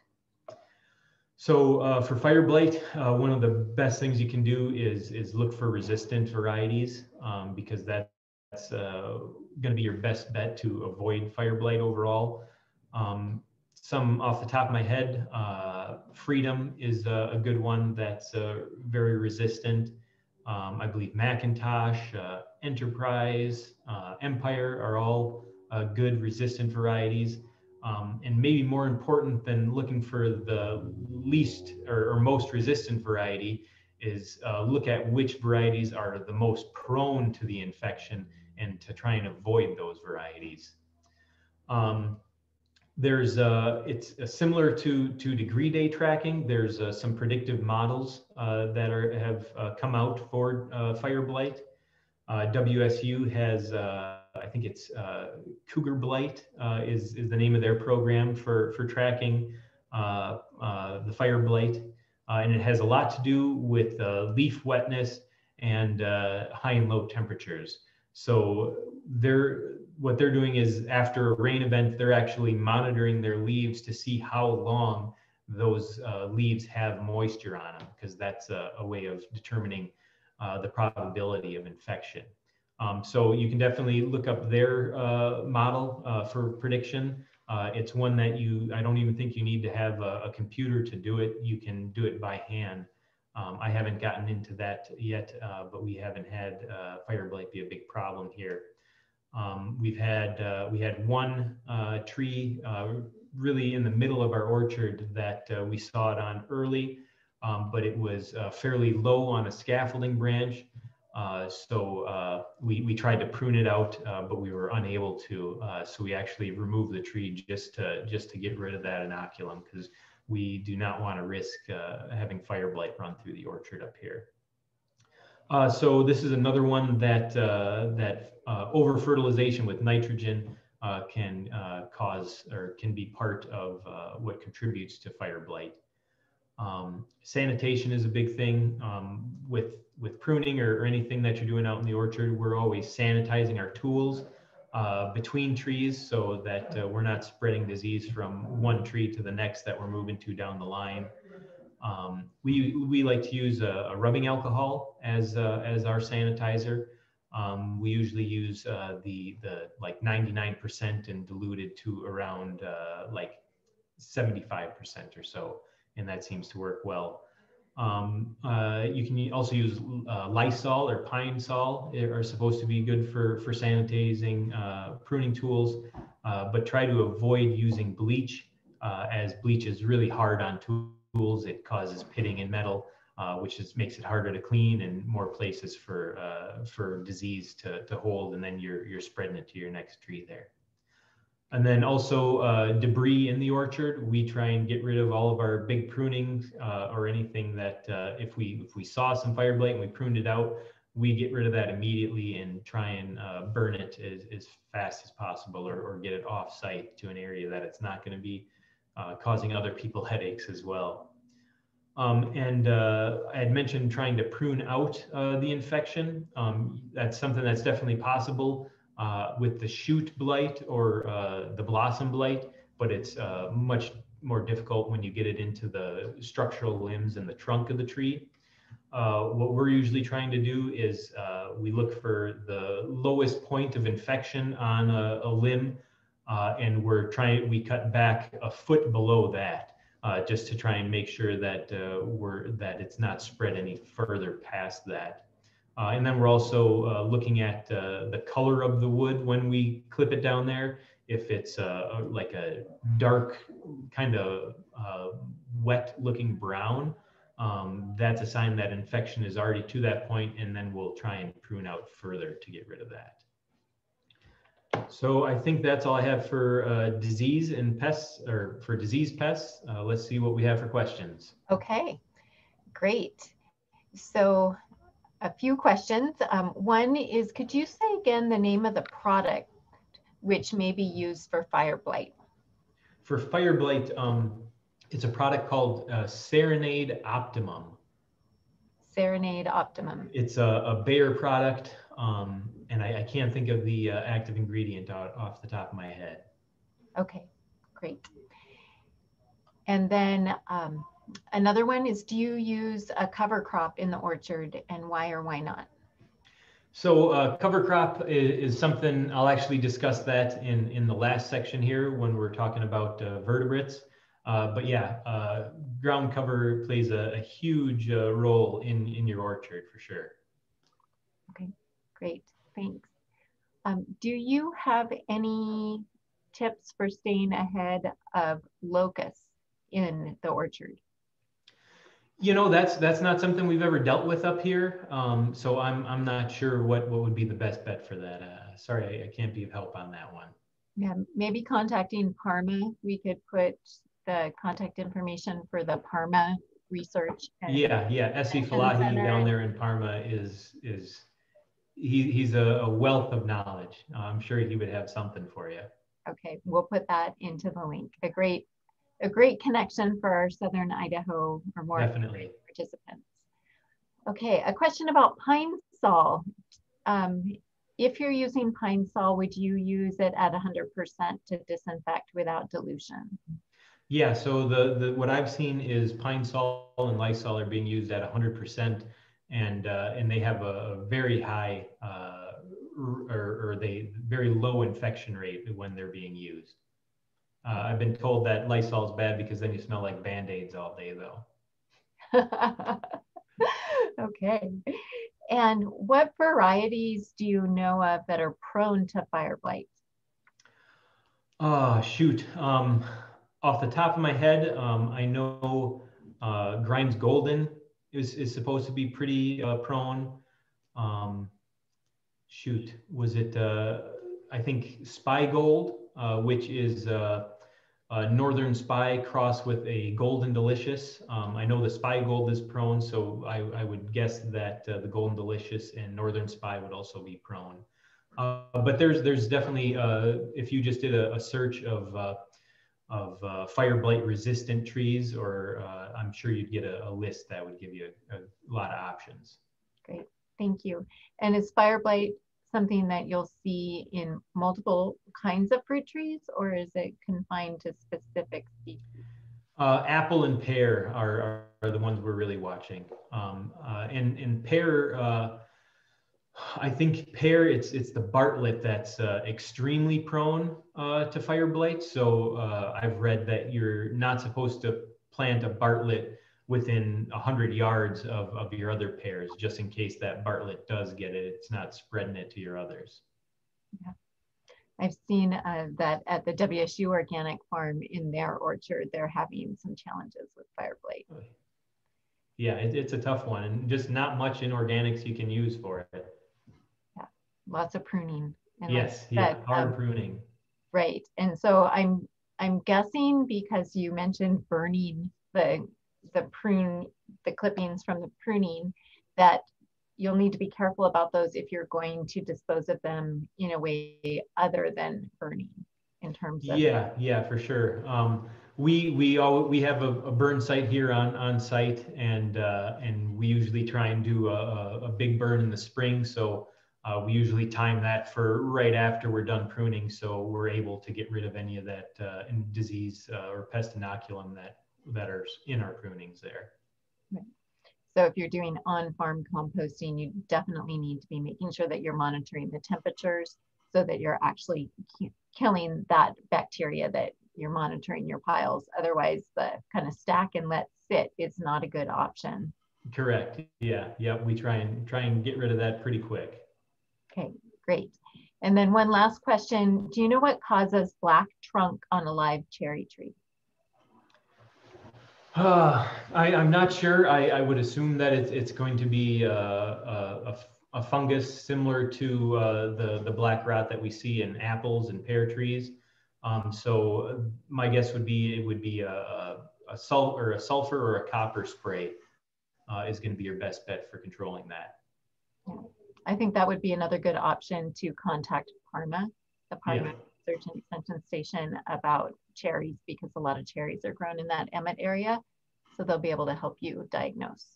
So uh, for fire blight, uh, one of the best things you can do is, is look for resistant varieties um, because that's uh, going to be your best bet to avoid fire blight overall. Um, some off the top of my head, uh, Freedom is a, a, good one that's uh, very resistant. Um, I believe McIntosh, uh, Enterprise, Empire are all good resistant varieties. Um, and maybe more important than looking for the least or, or most resistant variety is uh, look at which varieties are the most prone to the infection and to try and avoid those varieties. Um, there's it's similar to to degree day tracking. There's uh, some predictive models uh, that are have uh, come out for fire blight. WSU has I think it's uh, Cougar Blight uh, is, is the name of their program for, for tracking uh, uh the fire blight. Uh, and it has a lot to do with uh, leaf wetness and high and low temperatures. So they're, what they're doing is after a rain event, they're actually monitoring their leaves to see how long those leaves have moisture on them, because that's a, a, way of determining the probability of infection. Um, so you can definitely look up their uh, model uh, for prediction. Uh, it's one that you, I don't even think you need to have a, a computer to do it. You can do it by hand. Um, I haven't gotten into that yet, uh, but we haven't had uh, fire blight be a big problem here. Um, we've had, uh, we had one tree really in the middle of our orchard that we saw it on early, um, but it was fairly low on a scaffolding branch. Uh, so uh, we, we tried to prune it out, uh, but we were unable to. Uh, so we actually removed the tree just to just to get rid of that inoculum because we do not want to risk uh, having fire blight run through the orchard up here. Uh, so this is another one that that over fertilization with nitrogen can cause or can be part of what contributes to fire blight. Um, sanitation is a big thing um, with with pruning or, or, anything that you're doing out in the orchard. We're always sanitizing our tools uh, between trees so that uh, we're not spreading disease from one tree to the next that we're moving to down the line. Um, we we like to use a, a rubbing alcohol as uh, as our sanitizer. Um, we usually use uh, the the like 99% and diluted to around uh, like 75% or so and that seems to work well. Um, uh, you can also use uh, Lysol or Pine Sol are supposed to be good for, for sanitizing uh, pruning tools, uh, but try to avoid using bleach uh, as bleach is really hard on tools. It causes pitting in metal, uh, which just makes it harder to clean and more places for, for disease to, to hold. And then you're, you're spreading it to your next tree there. And then also uh, debris in the orchard. We try and get rid of all of our big pruning uh, or anything that uh, if we if we saw some fire blight and we pruned it out, we get rid of that immediately and try and uh, burn it as, as fast as possible or, or get it off site to an area that it's not going to be uh, causing other people headaches as well. Um, and uh, I had mentioned trying to prune out the infection. Um, that's something that's definitely possible uh, with the shoot blight or uh, the blossom blight, but it's uh, much more difficult when you get it into the structural limbs and the trunk of the tree. Uh, what we're usually trying to do is uh, we look for the lowest point of infection on a, a limb, and we're trying we cut back a foot below that. just to try and make sure that we're that it's not spread any further past that. Uh, and then we're also uh, looking at uh, the color of the wood when we clip it down there. If it's uh, like a dark, kind of uh, wet looking brown, um, that's a sign that infection is already to that point, and then we'll try and prune out further to get rid of that. So I think that's all I have for uh, disease and pests, or for disease pests. let's see what we have for questions. Okay, great. So a few questions. Um, one is, could you say again the name of the product which may be used for fire blight? For fire blight, um, it's a product called uh, Serenade Optimum. Serenade Optimum. It's a, a Bayer product, um, and I, I, can't think of the uh, active ingredient out, off the top of my head. Okay, great. And then um, another one is do you use a cover crop in the orchard and why or why not? So uh, cover crop is, is, something I'll actually discuss that in, in the last section here when we're talking about uh, vertebrates. Uh, but yeah, uh, ground cover plays a, a huge uh, role in, in your orchard for sure. Okay, great, thanks. Um, do you have any tips for staying ahead of locusts in the orchard? You know, that's that's not something we've ever dealt with up here. Um, so I'm I'm not sure what what would be the best bet for that. Uh, sorry, I, I, can't be of help on that one. Yeah, maybe contacting Parma. We could put the contact information for the Parma research. yeah, yeah. Essie Fallahi down there in Parma is is he, he's a, a wealth of knowledge. I'm sure he would have something for you. Okay, we'll put that into the link. A great a great connection for our Southern Idaho or more Definitely. participants. Okay, a question about pine sol. Um, if you're using pine sol, would you use it at 100% to disinfect without dilution? Yeah, so the, the what I've seen is pine sol and Lysol are being used at 100%, and uh, and they have a very high uh, or, or they very low infection rate when they're being used. Uh, I've been told that Lysol is bad because then you smell like Band-Aids all day though. okay. And what varieties do you know of that are prone to fire blight? Oh, shoot. Um, off the top of my head, um, I know uh, Grimes Golden is, is supposed to be pretty uh, prone. Um, shoot, was it, uh, I think, Spigold which is uh, a Northern Spy cross with a Golden Delicious. Um, I know the Spigold is prone, so I, I would guess that uh, the Golden Delicious and Northern Spy would also be prone. Uh, but there's there's definitely uh, if you just did a, a search of uh, of uh, fire blight resistant trees, or uh, I'm sure you'd get a, a, list that would give you a, a, lot of options. Great, thank you. And is fire blight something that you'll see in multiple kinds of fruit trees or is it confined to specific species? Uh, apple and pear are, are, are, the ones we're really watching. Um, uh, and, and pear, uh, I think pear, it's, it's the Bartlett that's uh, extremely prone uh, to fire blight. So uh, I've read that you're not supposed to plant a Bartlett within 100 yards of, of your other pears, just in case that Bartlett does get it. It's not spreading it to your others. Yeah. I've seen uh, that at the WSU Organic Farm in their orchard, they're having some challenges with fire blight. Yeah, it, it's a tough one and just not much in organics you can use for it. Yeah, lots of pruning. And yes, yeah, hard um, pruning. Right. And so I'm I'm guessing because you mentioned burning the the prune the clippings from the pruning that you'll need to be careful about those if you're going to dispose of them in a way other than burning in terms of yeah yeah for sure. Um, we we all we have a, a, burn site here on on site and uh, and we usually try and do a, a big burn in the spring. So uh, we usually time that for right after we're done pruning so we're able to get rid of any of that uh, disease uh, or pest inoculum that that are in our prunings there right. So if you're doing on-farm composting, you definitely need to be making sure that you're monitoring the temperatures so that you're actually killing that bacteria that you're monitoring your piles. Otherwise, the kind of stack and let sit is not a good option. Correct. Yeah. Yeah. We try and try and get rid of that pretty quick. Okay, great. And then one last question. Do you know what causes black trunk on a live cherry tree? Uh, I, am not sure. I, I, would assume that it's, it's going to be uh, a, a, a, fungus similar to uh, the, the black rot that we see in apples and pear trees. Um, so my guess would be it would be a, a, or a sulfur or a copper spray uh, is going to be your best bet for controlling that. Yeah. I think that would be another good option to contact Parma, the Parma yeah. Research and Extension Station about cherries because a lot of cherries are grown in that Emmett area. So they'll be able to help you diagnose.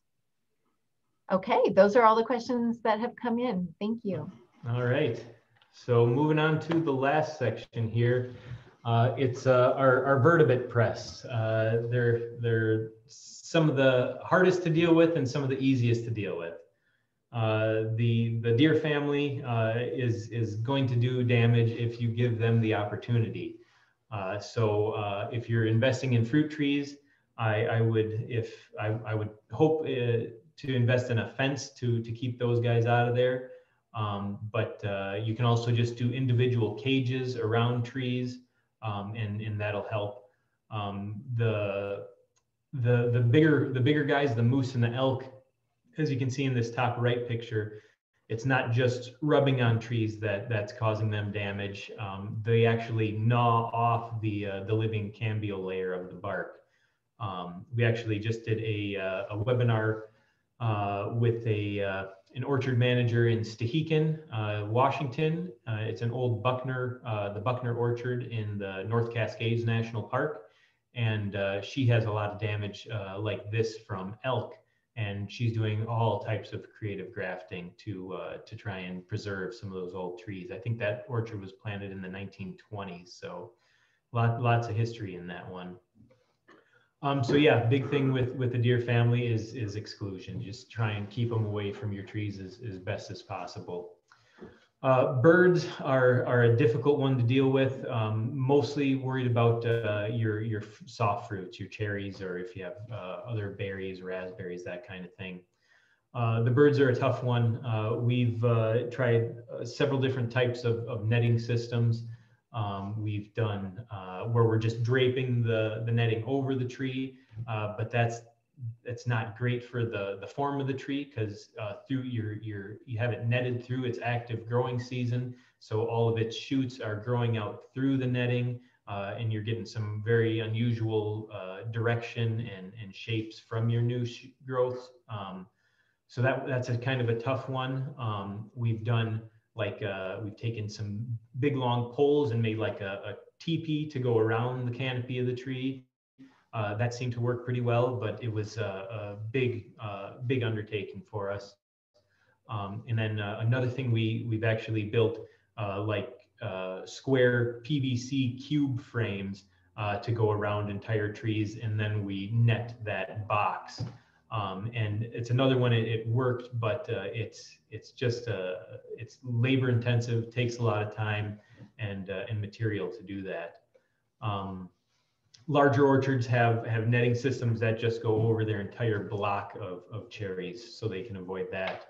Okay, those are all the questions that have come in. Thank you. All right. So moving on to the last section here. Uh, it's uh, our, our vertebrate press. Uh, they're, they're some of the hardest to deal with and some of the easiest to deal with. Uh, the, the deer family uh, is, is going to do damage if you give them the opportunity. Uh, so uh, if you're investing in fruit trees, I, I would if I, I would hope uh, to invest in a fence to to keep those guys out of there. Um, but uh, you can also just do individual cages around trees, um, and and that'll help. Um, the the the bigger the bigger guys, the moose and the elk, as you can see in this top right picture, it's not just rubbing on trees that that's causing them damage. Um, they actually gnaw off the uh, the living cambial layer of the bark. Um, we actually just did a, uh, a webinar uh, with a uh, an orchard manager in Stehekin, uh, Washington. Uh, it's an old Buckner, the Buckner Orchard in the North Cascades National Park, and she has a lot of damage like this from elk and she's doing all types of creative grafting to uh, to try and preserve some of those old trees. I think that orchard was planted in the 1920s, so lot, lots of history in that one. Um, so yeah, big thing with with the deer family is is exclusion. Just try and keep them away from your trees as, as best as possible. Uh, birds are, are a difficult one to deal with. Um, mostly worried about uh, your your soft fruits, your cherries, or if you have uh, other berries, raspberries, that kind of thing. Uh, the birds are a tough one. Uh, we've uh, tried several different types of, of netting systems. Um, we've done where we're just draping the, the netting over the tree, but that's it's not great for the the form of the tree because uh, through your your you have it netted through its active growing season. So all of its shoots are growing out through the netting uh, and you're getting some very unusual uh, direction and, and shapes from your new growth. Um, so that that's a kind of a tough one. Um, we've done like uh, we've taken some big long poles and made like a, a teepee to go around the canopy of the tree uh, that seemed to work pretty well, but it was a, a big, uh, big undertaking for us. Um, and then uh, another thing we we've actually built uh, like uh, square PVC cube frames uh, to go around entire trees, and then we net that box. Um, and it's another one. It, it worked, but it's it's just a, it's labor intensive, takes a lot of time and and material to do that. Um, larger orchards have have netting systems that just go over their entire block of, of cherries so they can avoid that.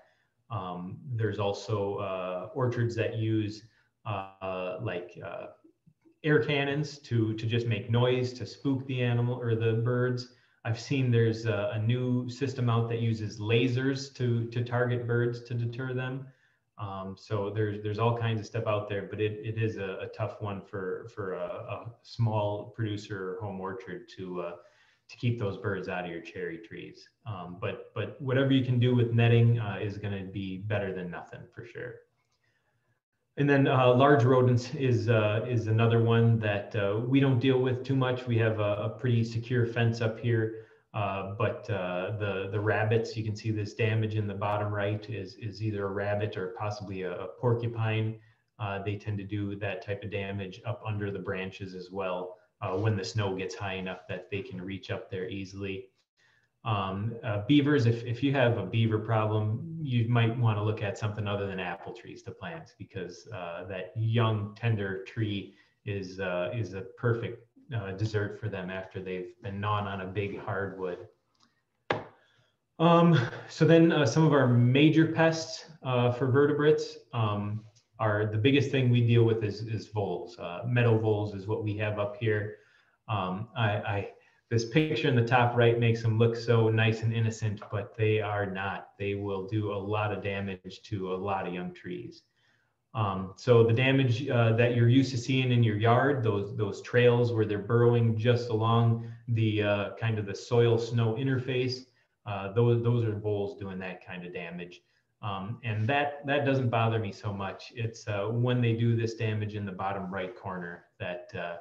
Um, there's also uh, orchards that use uh, like uh, air cannons to to just make noise to spook the animal or the birds. I've seen there's a, a new system out that uses lasers to to target birds to deter them um, so there's there's all kinds of stuff out there, but it, it is a, a tough one for for a, a, small producer home orchard to uh, to keep those birds out of your cherry trees. Um, but but whatever you can do with netting uh, is going to be better than nothing for sure. And then uh, large rodents is uh, is another one that uh, we don't deal with too much. We have a, a pretty secure fence up here. Uh, but uh, the the rabbits, you can see this damage in the bottom right is is either a rabbit or possibly a, a porcupine. Uh, they tend to do that type of damage up under the branches as well uh, when the snow gets high enough that they can reach up there easily. Um, uh, beavers, if, if you have a beaver problem, you might want to look at something other than apple trees to plant because that young tender tree is is a perfect uh, dessert for them after they've been gnawing on a big hardwood. Um, so then uh, some of our major pests uh, for vertebrates um, are the biggest thing we deal with is, is voles. Uh, meadow voles is what we have up here. Um, I, I, this picture in the top right makes them look so nice and innocent, but they are not. They will do a lot of damage to a lot of young trees. Um, so the damage uh, that you're used to seeing in your yard, those those trails where they're burrowing just along the uh, kind of the soil snow interface, uh, those those are voles doing that kind of damage. Um, and that that doesn't bother me so much. It's uh, when they do this damage in the bottom right corner that uh,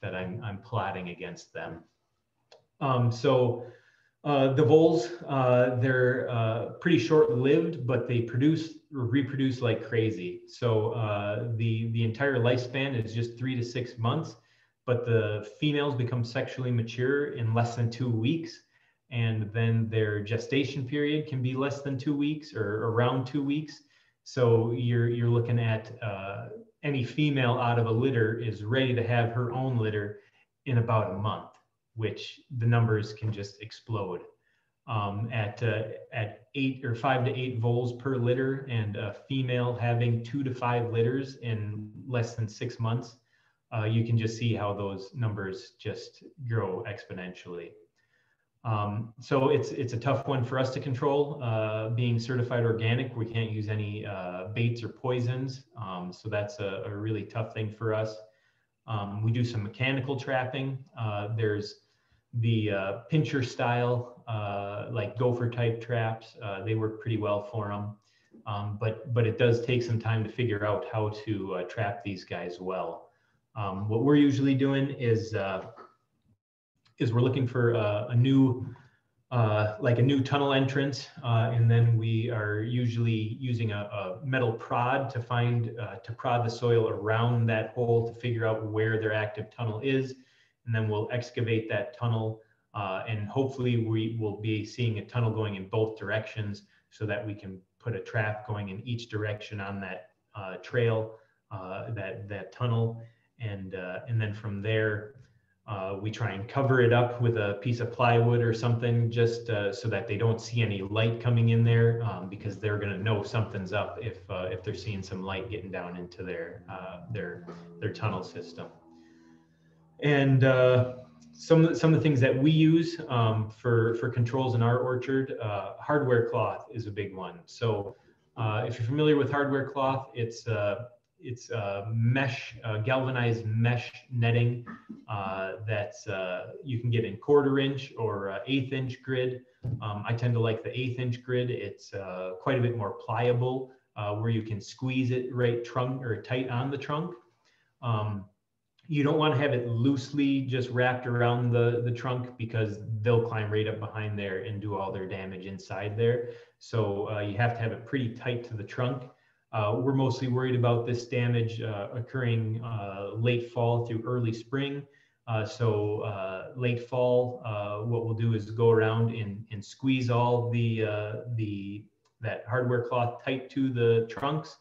that I'm I'm plotting against them. Um, so uh, the voles, uh, they're uh, pretty short-lived, but they produce or reproduce like crazy. So uh, the the entire lifespan is just three to six months, but the females become sexually mature in less than two weeks, and then their gestation period can be less than two weeks or around two weeks. So you're you're looking at uh, any female out of a litter is ready to have her own litter in about a month which the numbers can just explode. Um, at uh, at eight or five to eight voles per litter, and a female having two to five litters in less than six months, uh, you can just see how those numbers just grow exponentially. Um, so it's it's a tough one for us to control. Uh, being certified organic, we can't use any uh, baits or poisons, um, so that's a, a, really tough thing for us. Um, we do some mechanical trapping. Uh, there's the uh, pincher style, uh, like gopher type traps, uh, they work pretty well for them. Um, but, but it does take some time to figure out how to uh, trap these guys well. Um, what we're usually doing is, uh, is we're looking for a, a new, uh, like a new tunnel entrance, and then we are usually using a, a metal prod to find, to prod the soil around that hole to figure out where their active tunnel is and then we'll excavate that tunnel uh, and hopefully we will be seeing a tunnel going in both directions so that we can put a trap going in each direction on that uh, trail, uh, that, that tunnel. And, uh, and then from there, uh, we try and cover it up with a piece of plywood or something just uh, so that they don't see any light coming in there um, because they're going to know something's up if, if they're seeing some light getting down into their, their, their tunnel system. And uh, some some of the things that we use um, for for controls in our orchard, uh, hardware cloth is a big one. So uh, if you're familiar with hardware cloth, it's uh, it's uh, mesh uh, galvanized mesh netting that's you can get in quarter inch or eighth inch grid. Um, I tend to like the eighth inch grid. It's quite a bit more pliable, where you can squeeze it right trunk or tight on the trunk. Um, you don't want to have it loosely just wrapped around the, the trunk because they'll climb right up behind there and do all their damage inside there. So uh, you have to have it pretty tight to the trunk. Uh, we're mostly worried about this damage uh, occurring uh, late fall through early spring. Uh, so uh, late fall, what we'll do is go around and, and squeeze all the, the that hardware cloth tight to the trunks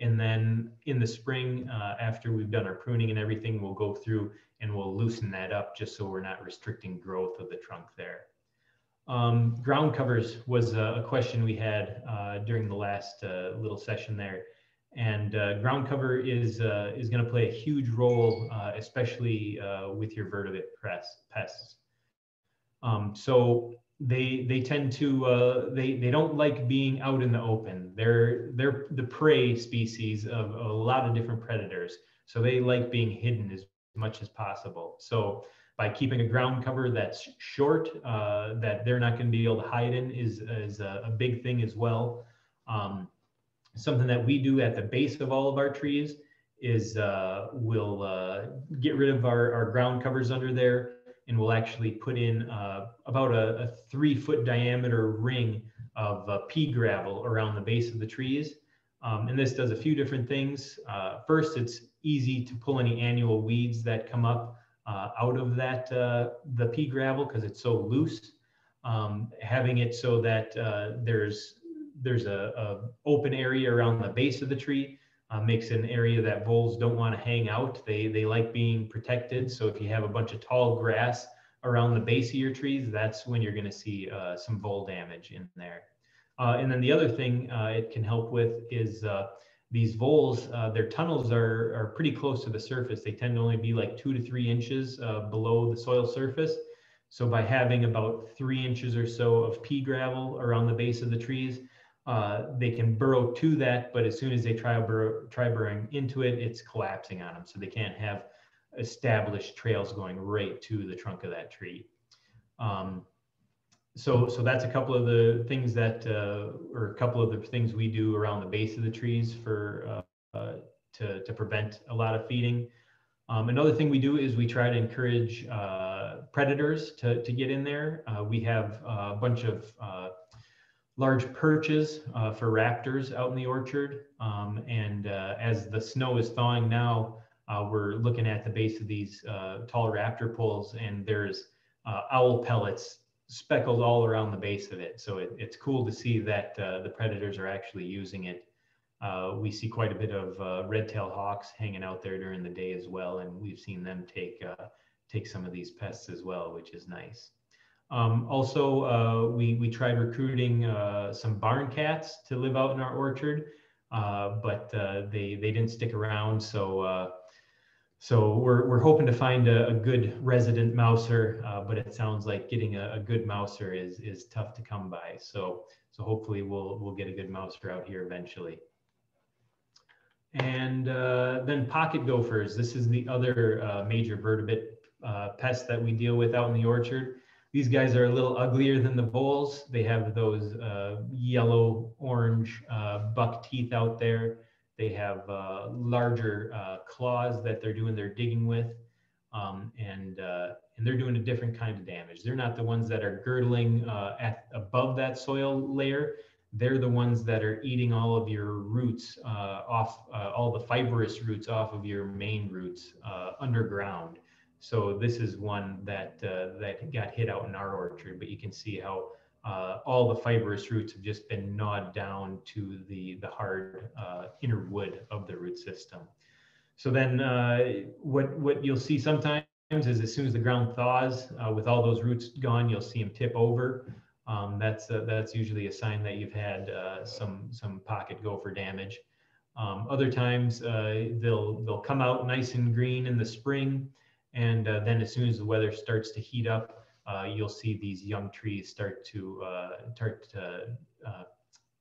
and then in the spring, uh, after we've done our pruning and everything, we'll go through and we'll loosen that up just so we're not restricting growth of the trunk there. Um, ground covers was a, question we had uh, during the last uh, little session there. And uh, ground cover is, uh, is going to play a huge role, uh, especially with your vertebrate pests. Um, so they they tend to uh, they they don't like being out in the open. They're they're the prey species of, a lot of different predators, so they like being hidden as much as possible. So by keeping a ground cover that's short, uh, that they're not going to be able to hide in, is is a, a big thing as well. Um, something that we do at the base of all of our trees is uh, we'll uh, get rid of our, our ground covers under there and we'll actually put in uh, about a, a, three foot diameter ring of uh, pea gravel around the base of the trees. Um, and this does a few different things. Uh, first, it's easy to pull any annual weeds that come up uh, out of that uh, the pea gravel because it's so loose. Um, having it so that uh, there's there's a, a, open area around the base of the tree uh, makes an area that voles don't want to hang out. They, they like being protected. So if you have a bunch of tall grass around the base of your trees, that's when you're going to see uh, some vole damage in there. Uh, and then the other thing uh, it can help with is uh, these voles, uh, their tunnels are, are pretty close to the surface. They tend to only be like two to three inches below the soil surface. So by having about three inches or so of pea gravel around the base of the trees, uh, they can burrow to that, but as soon as they try, burrow, try burrowing into it, it's collapsing on them. So they can't have established trails going right to the trunk of that tree. Um, so, so that's a couple of the things that, uh, or a couple of the things we do around the base of the trees for uh, uh to, to prevent a lot of feeding. Um, another thing we do is we try to encourage uh, predators to, to get in there. we have a bunch of large perches uh, for raptors out in the orchard. Um, and uh, as the snow is thawing now, uh, we're looking at the base of these uh, tall raptor poles and there's uh, owl pellets speckled all around the base of it. So it, it's cool to see that uh, the predators are actually using it. we see quite a bit of red-tailed hawks hanging out there during the day as well. And we've seen them take, take some of these pests as well, which is nice. Um, also, uh, we, we tried recruiting uh, some barn cats to live out in our orchard, uh, but uh, they, they didn't stick around. So, uh, so we're, we're hoping to find a, a good resident mouser, uh, but it sounds like getting a, a, good mouser is, is tough to come by. So, so hopefully we'll, we'll get a good mouser out here eventually. And then pocket gophers. This is the other major vertebrate pest that we deal with out in the orchard. These guys are a little uglier than the voles. They have those uh, yellow orange uh, buck teeth out there. They have uh, larger uh, claws that they're doing their digging with. Um, and, uh, and they're doing a different kind of damage. They're not the ones that are girdling uh, at above that soil layer. They're the ones that are eating all of your roots off, all the fibrous roots off of your main roots underground. So this is one that uh, that got hit out in our orchard, but you can see how uh, all the fibrous roots have just been gnawed down to the the hard uh, inner wood of the root system. So then uh, what what you'll see sometimes is as soon as the ground thaws, uh, with all those roots gone, you'll see them tip over. Um, that's uh, that's usually a sign that you've had some some pocket gopher damage. Um, other times they'll they'll come out nice and green in the spring. And uh, then as soon as the weather starts to heat up, uh, you'll see these young trees start to uh, start to uh,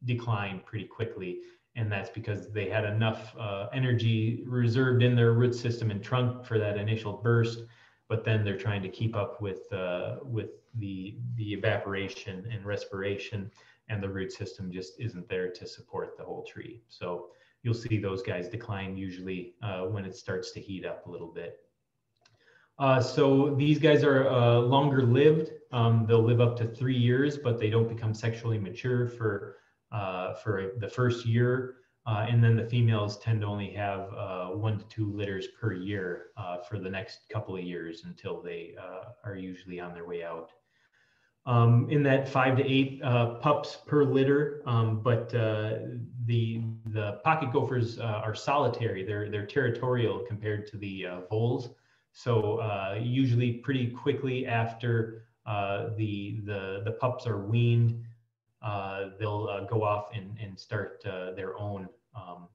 decline pretty quickly. And that's because they had enough uh, energy reserved in their root system and trunk for that initial burst, but then they're trying to keep up with uh, with the the evaporation and respiration, and the root system just isn't there to support the whole tree. So you'll see those guys decline usually when it starts to heat up a little bit. Uh, so these guys are uh, longer lived. Um, they'll live up to three years, but they don't become sexually mature for uh, for the first year. Uh, and then the females tend to only have uh, one to two litters per year uh, for the next couple of years until they are usually on their way out. Um, in that five to eight pups per litter, um, but the the pocket gophers are solitary. They're they're territorial compared to the voles. So uh, usually pretty quickly after uh, the, the, the pups are weaned, uh, they'll uh, go off and, and start uh, their own um,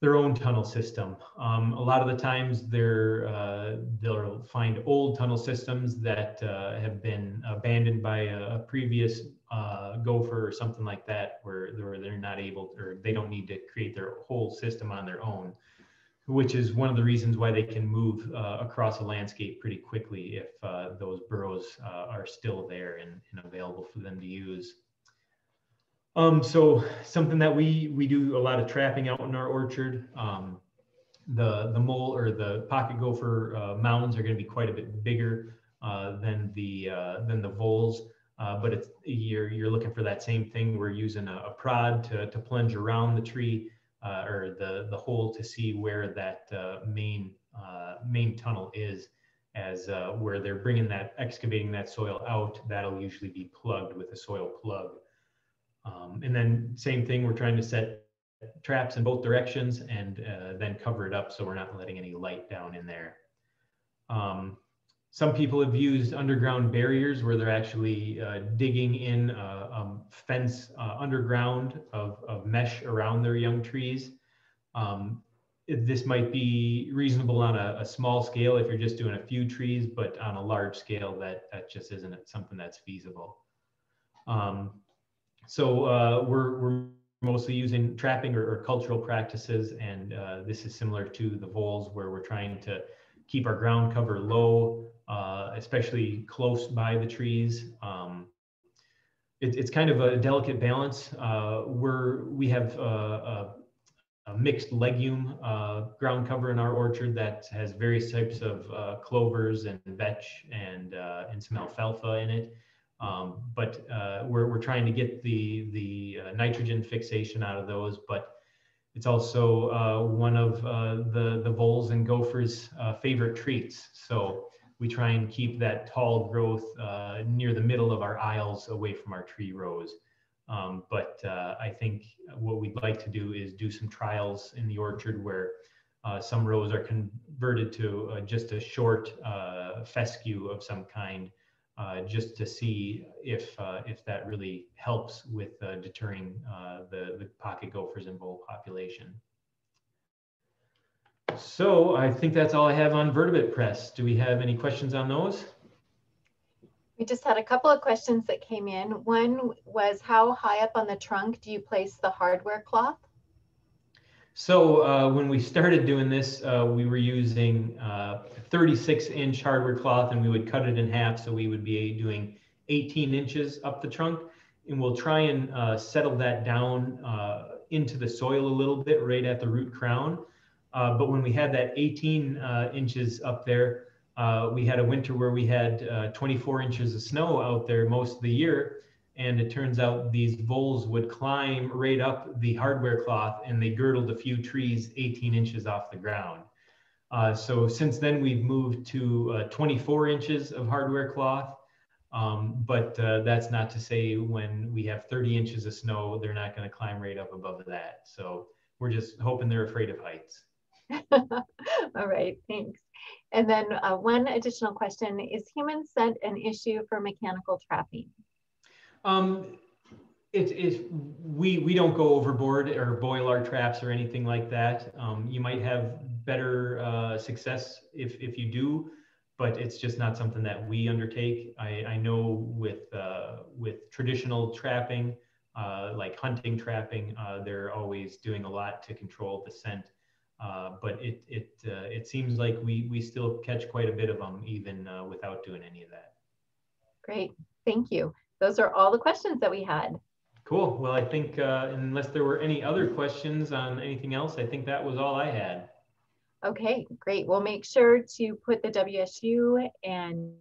their own tunnel system. Um, a lot of the times they're, uh, they'll find old tunnel systems that have been abandoned by a, a previous gopher or something like that, where, where they're not able or they don't need to create their whole system on their own, which is one of the reasons why they can move uh, across a landscape pretty quickly if uh, those burrows uh, are still there and, and available for them to use. Um, so something that we we do a lot of trapping out in our orchard. Um, the the mole or the pocket gopher uh, mounds are going to be quite a bit bigger uh, than the uh, than the voles, but it's you're you're looking for that same thing. We're using a, a prod to to plunge around the tree uh, or the the hole to see where that uh, main main tunnel is. As where they're bringing that excavating that soil out, that'll usually be plugged with a soil plug. Um, and then same thing, we're trying to set traps in both directions and uh, then cover it up so we're not letting any light down in there. Um, some people have used underground barriers where they're actually uh, digging in a, a fence uh, underground of, of, mesh around their young trees. Um, this might be reasonable on a, a, small scale if you're just doing a few trees, but on a large scale, that, that just isn't something that's feasible. Um, so uh, we're, we're mostly using trapping or, or cultural practices, and uh, this is similar to the voles where we're trying to keep our ground cover low, uh, especially close by the trees. Um, it, it's kind of a delicate balance. Uh, we're, we have a, a mixed legume uh, ground cover in our orchard that has various types of uh, clovers and vetch and, and some alfalfa in it. Um, but uh, we're, we're trying to get the, the uh, nitrogen fixation out of those, but it's also uh, one of uh, the, the voles and gophers' uh, favorite treats. So we try and keep that tall growth uh, near the middle of our aisles away from our tree rows. Um, but I think what we'd like to do is do some trials in the orchard where some rows are converted to just a short fescue of some kind uh, just to see if uh, if that really helps with uh, deterring uh, the, the pocket gophers and vole population. So I think that's all I have on vertebrate press. Do we have any questions on those? We just had a couple of questions that came in. One was how high up on the trunk do you place the hardware cloth? So uh, when we started doing this, uh, we were using uh, 36 inch hardware cloth and we would cut it in half. So we would be doing 18 inches up the trunk and we'll try and uh, settle that down uh, into the soil a little bit right at the root crown. Uh, but when we had that 18 inches up there, we had a winter where we had 24 inches of snow out there most of the year and it turns out these voles would climb right up the hardware cloth and they girdled a few trees 18 inches off the ground. Uh, so since then we've moved to uh, 24 inches of hardware cloth, um, but uh, that's not to say when we have 30 inches of snow, they're not going to climb right up above that. So we're just hoping they're afraid of heights. All right, thanks. And then uh, one additional question, is human scent an issue for mechanical trapping? Um, it, it, we, we don't go overboard or boil our traps or anything like that. Um, you might have better uh, success if, if you do, but it's just not something that we undertake. I, I know with, uh, with traditional trapping, uh, like hunting trapping, uh, they're always doing a lot to control the scent. Uh, but it, it, uh, it seems like we, we still catch quite a bit of them even without doing any of that. Great, thank you those are all the questions that we had. Cool. Well, I think uh, unless there were any other questions on anything else, I think that was all I had. Okay, great. We'll make sure to put the WSU and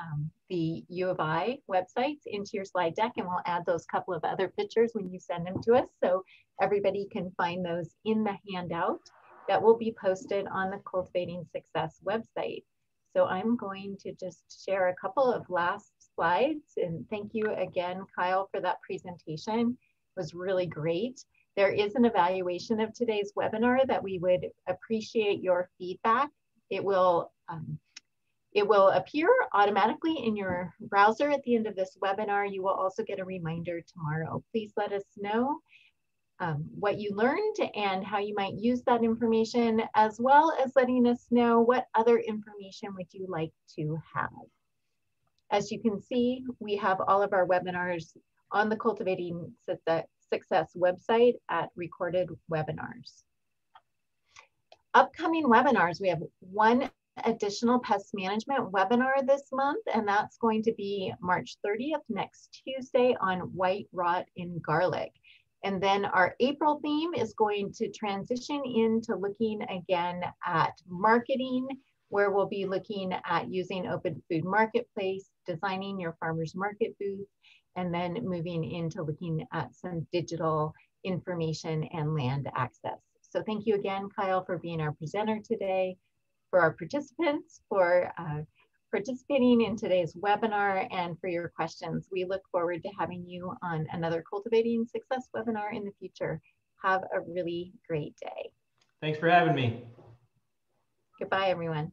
um, the U of I websites into your slide deck, and we'll add those couple of other pictures when you send them to us so everybody can find those in the handout that will be posted on the Cultivating Success website. So I'm going to just share a couple of last slides. And thank you again, Kyle, for that presentation. It was really great. There is an evaluation of today's webinar that we would appreciate your feedback. It will Um, it will appear automatically in your browser at the end of this webinar. You will also get a reminder tomorrow. Please let us know um, what you learned and how you might use that information, as well as letting us know what other information would you like to have. As you can see, we have all of our webinars on the Cultivating Success website at recorded webinars. Upcoming webinars, we have one additional pest management webinar this month, and that's going to be March 30th, next Tuesday on white rot in garlic. And then our April theme is going to transition into looking again at marketing, where we'll be looking at using Open Food Marketplace, designing your farmer's market booth, and then moving into looking at some digital information and land access. So thank you again, Kyle, for being our presenter today for our participants, for uh, participating in today's webinar, and for your questions. We look forward to having you on another Cultivating Success webinar in the future. Have a really great day. Thanks for having me. Goodbye, everyone.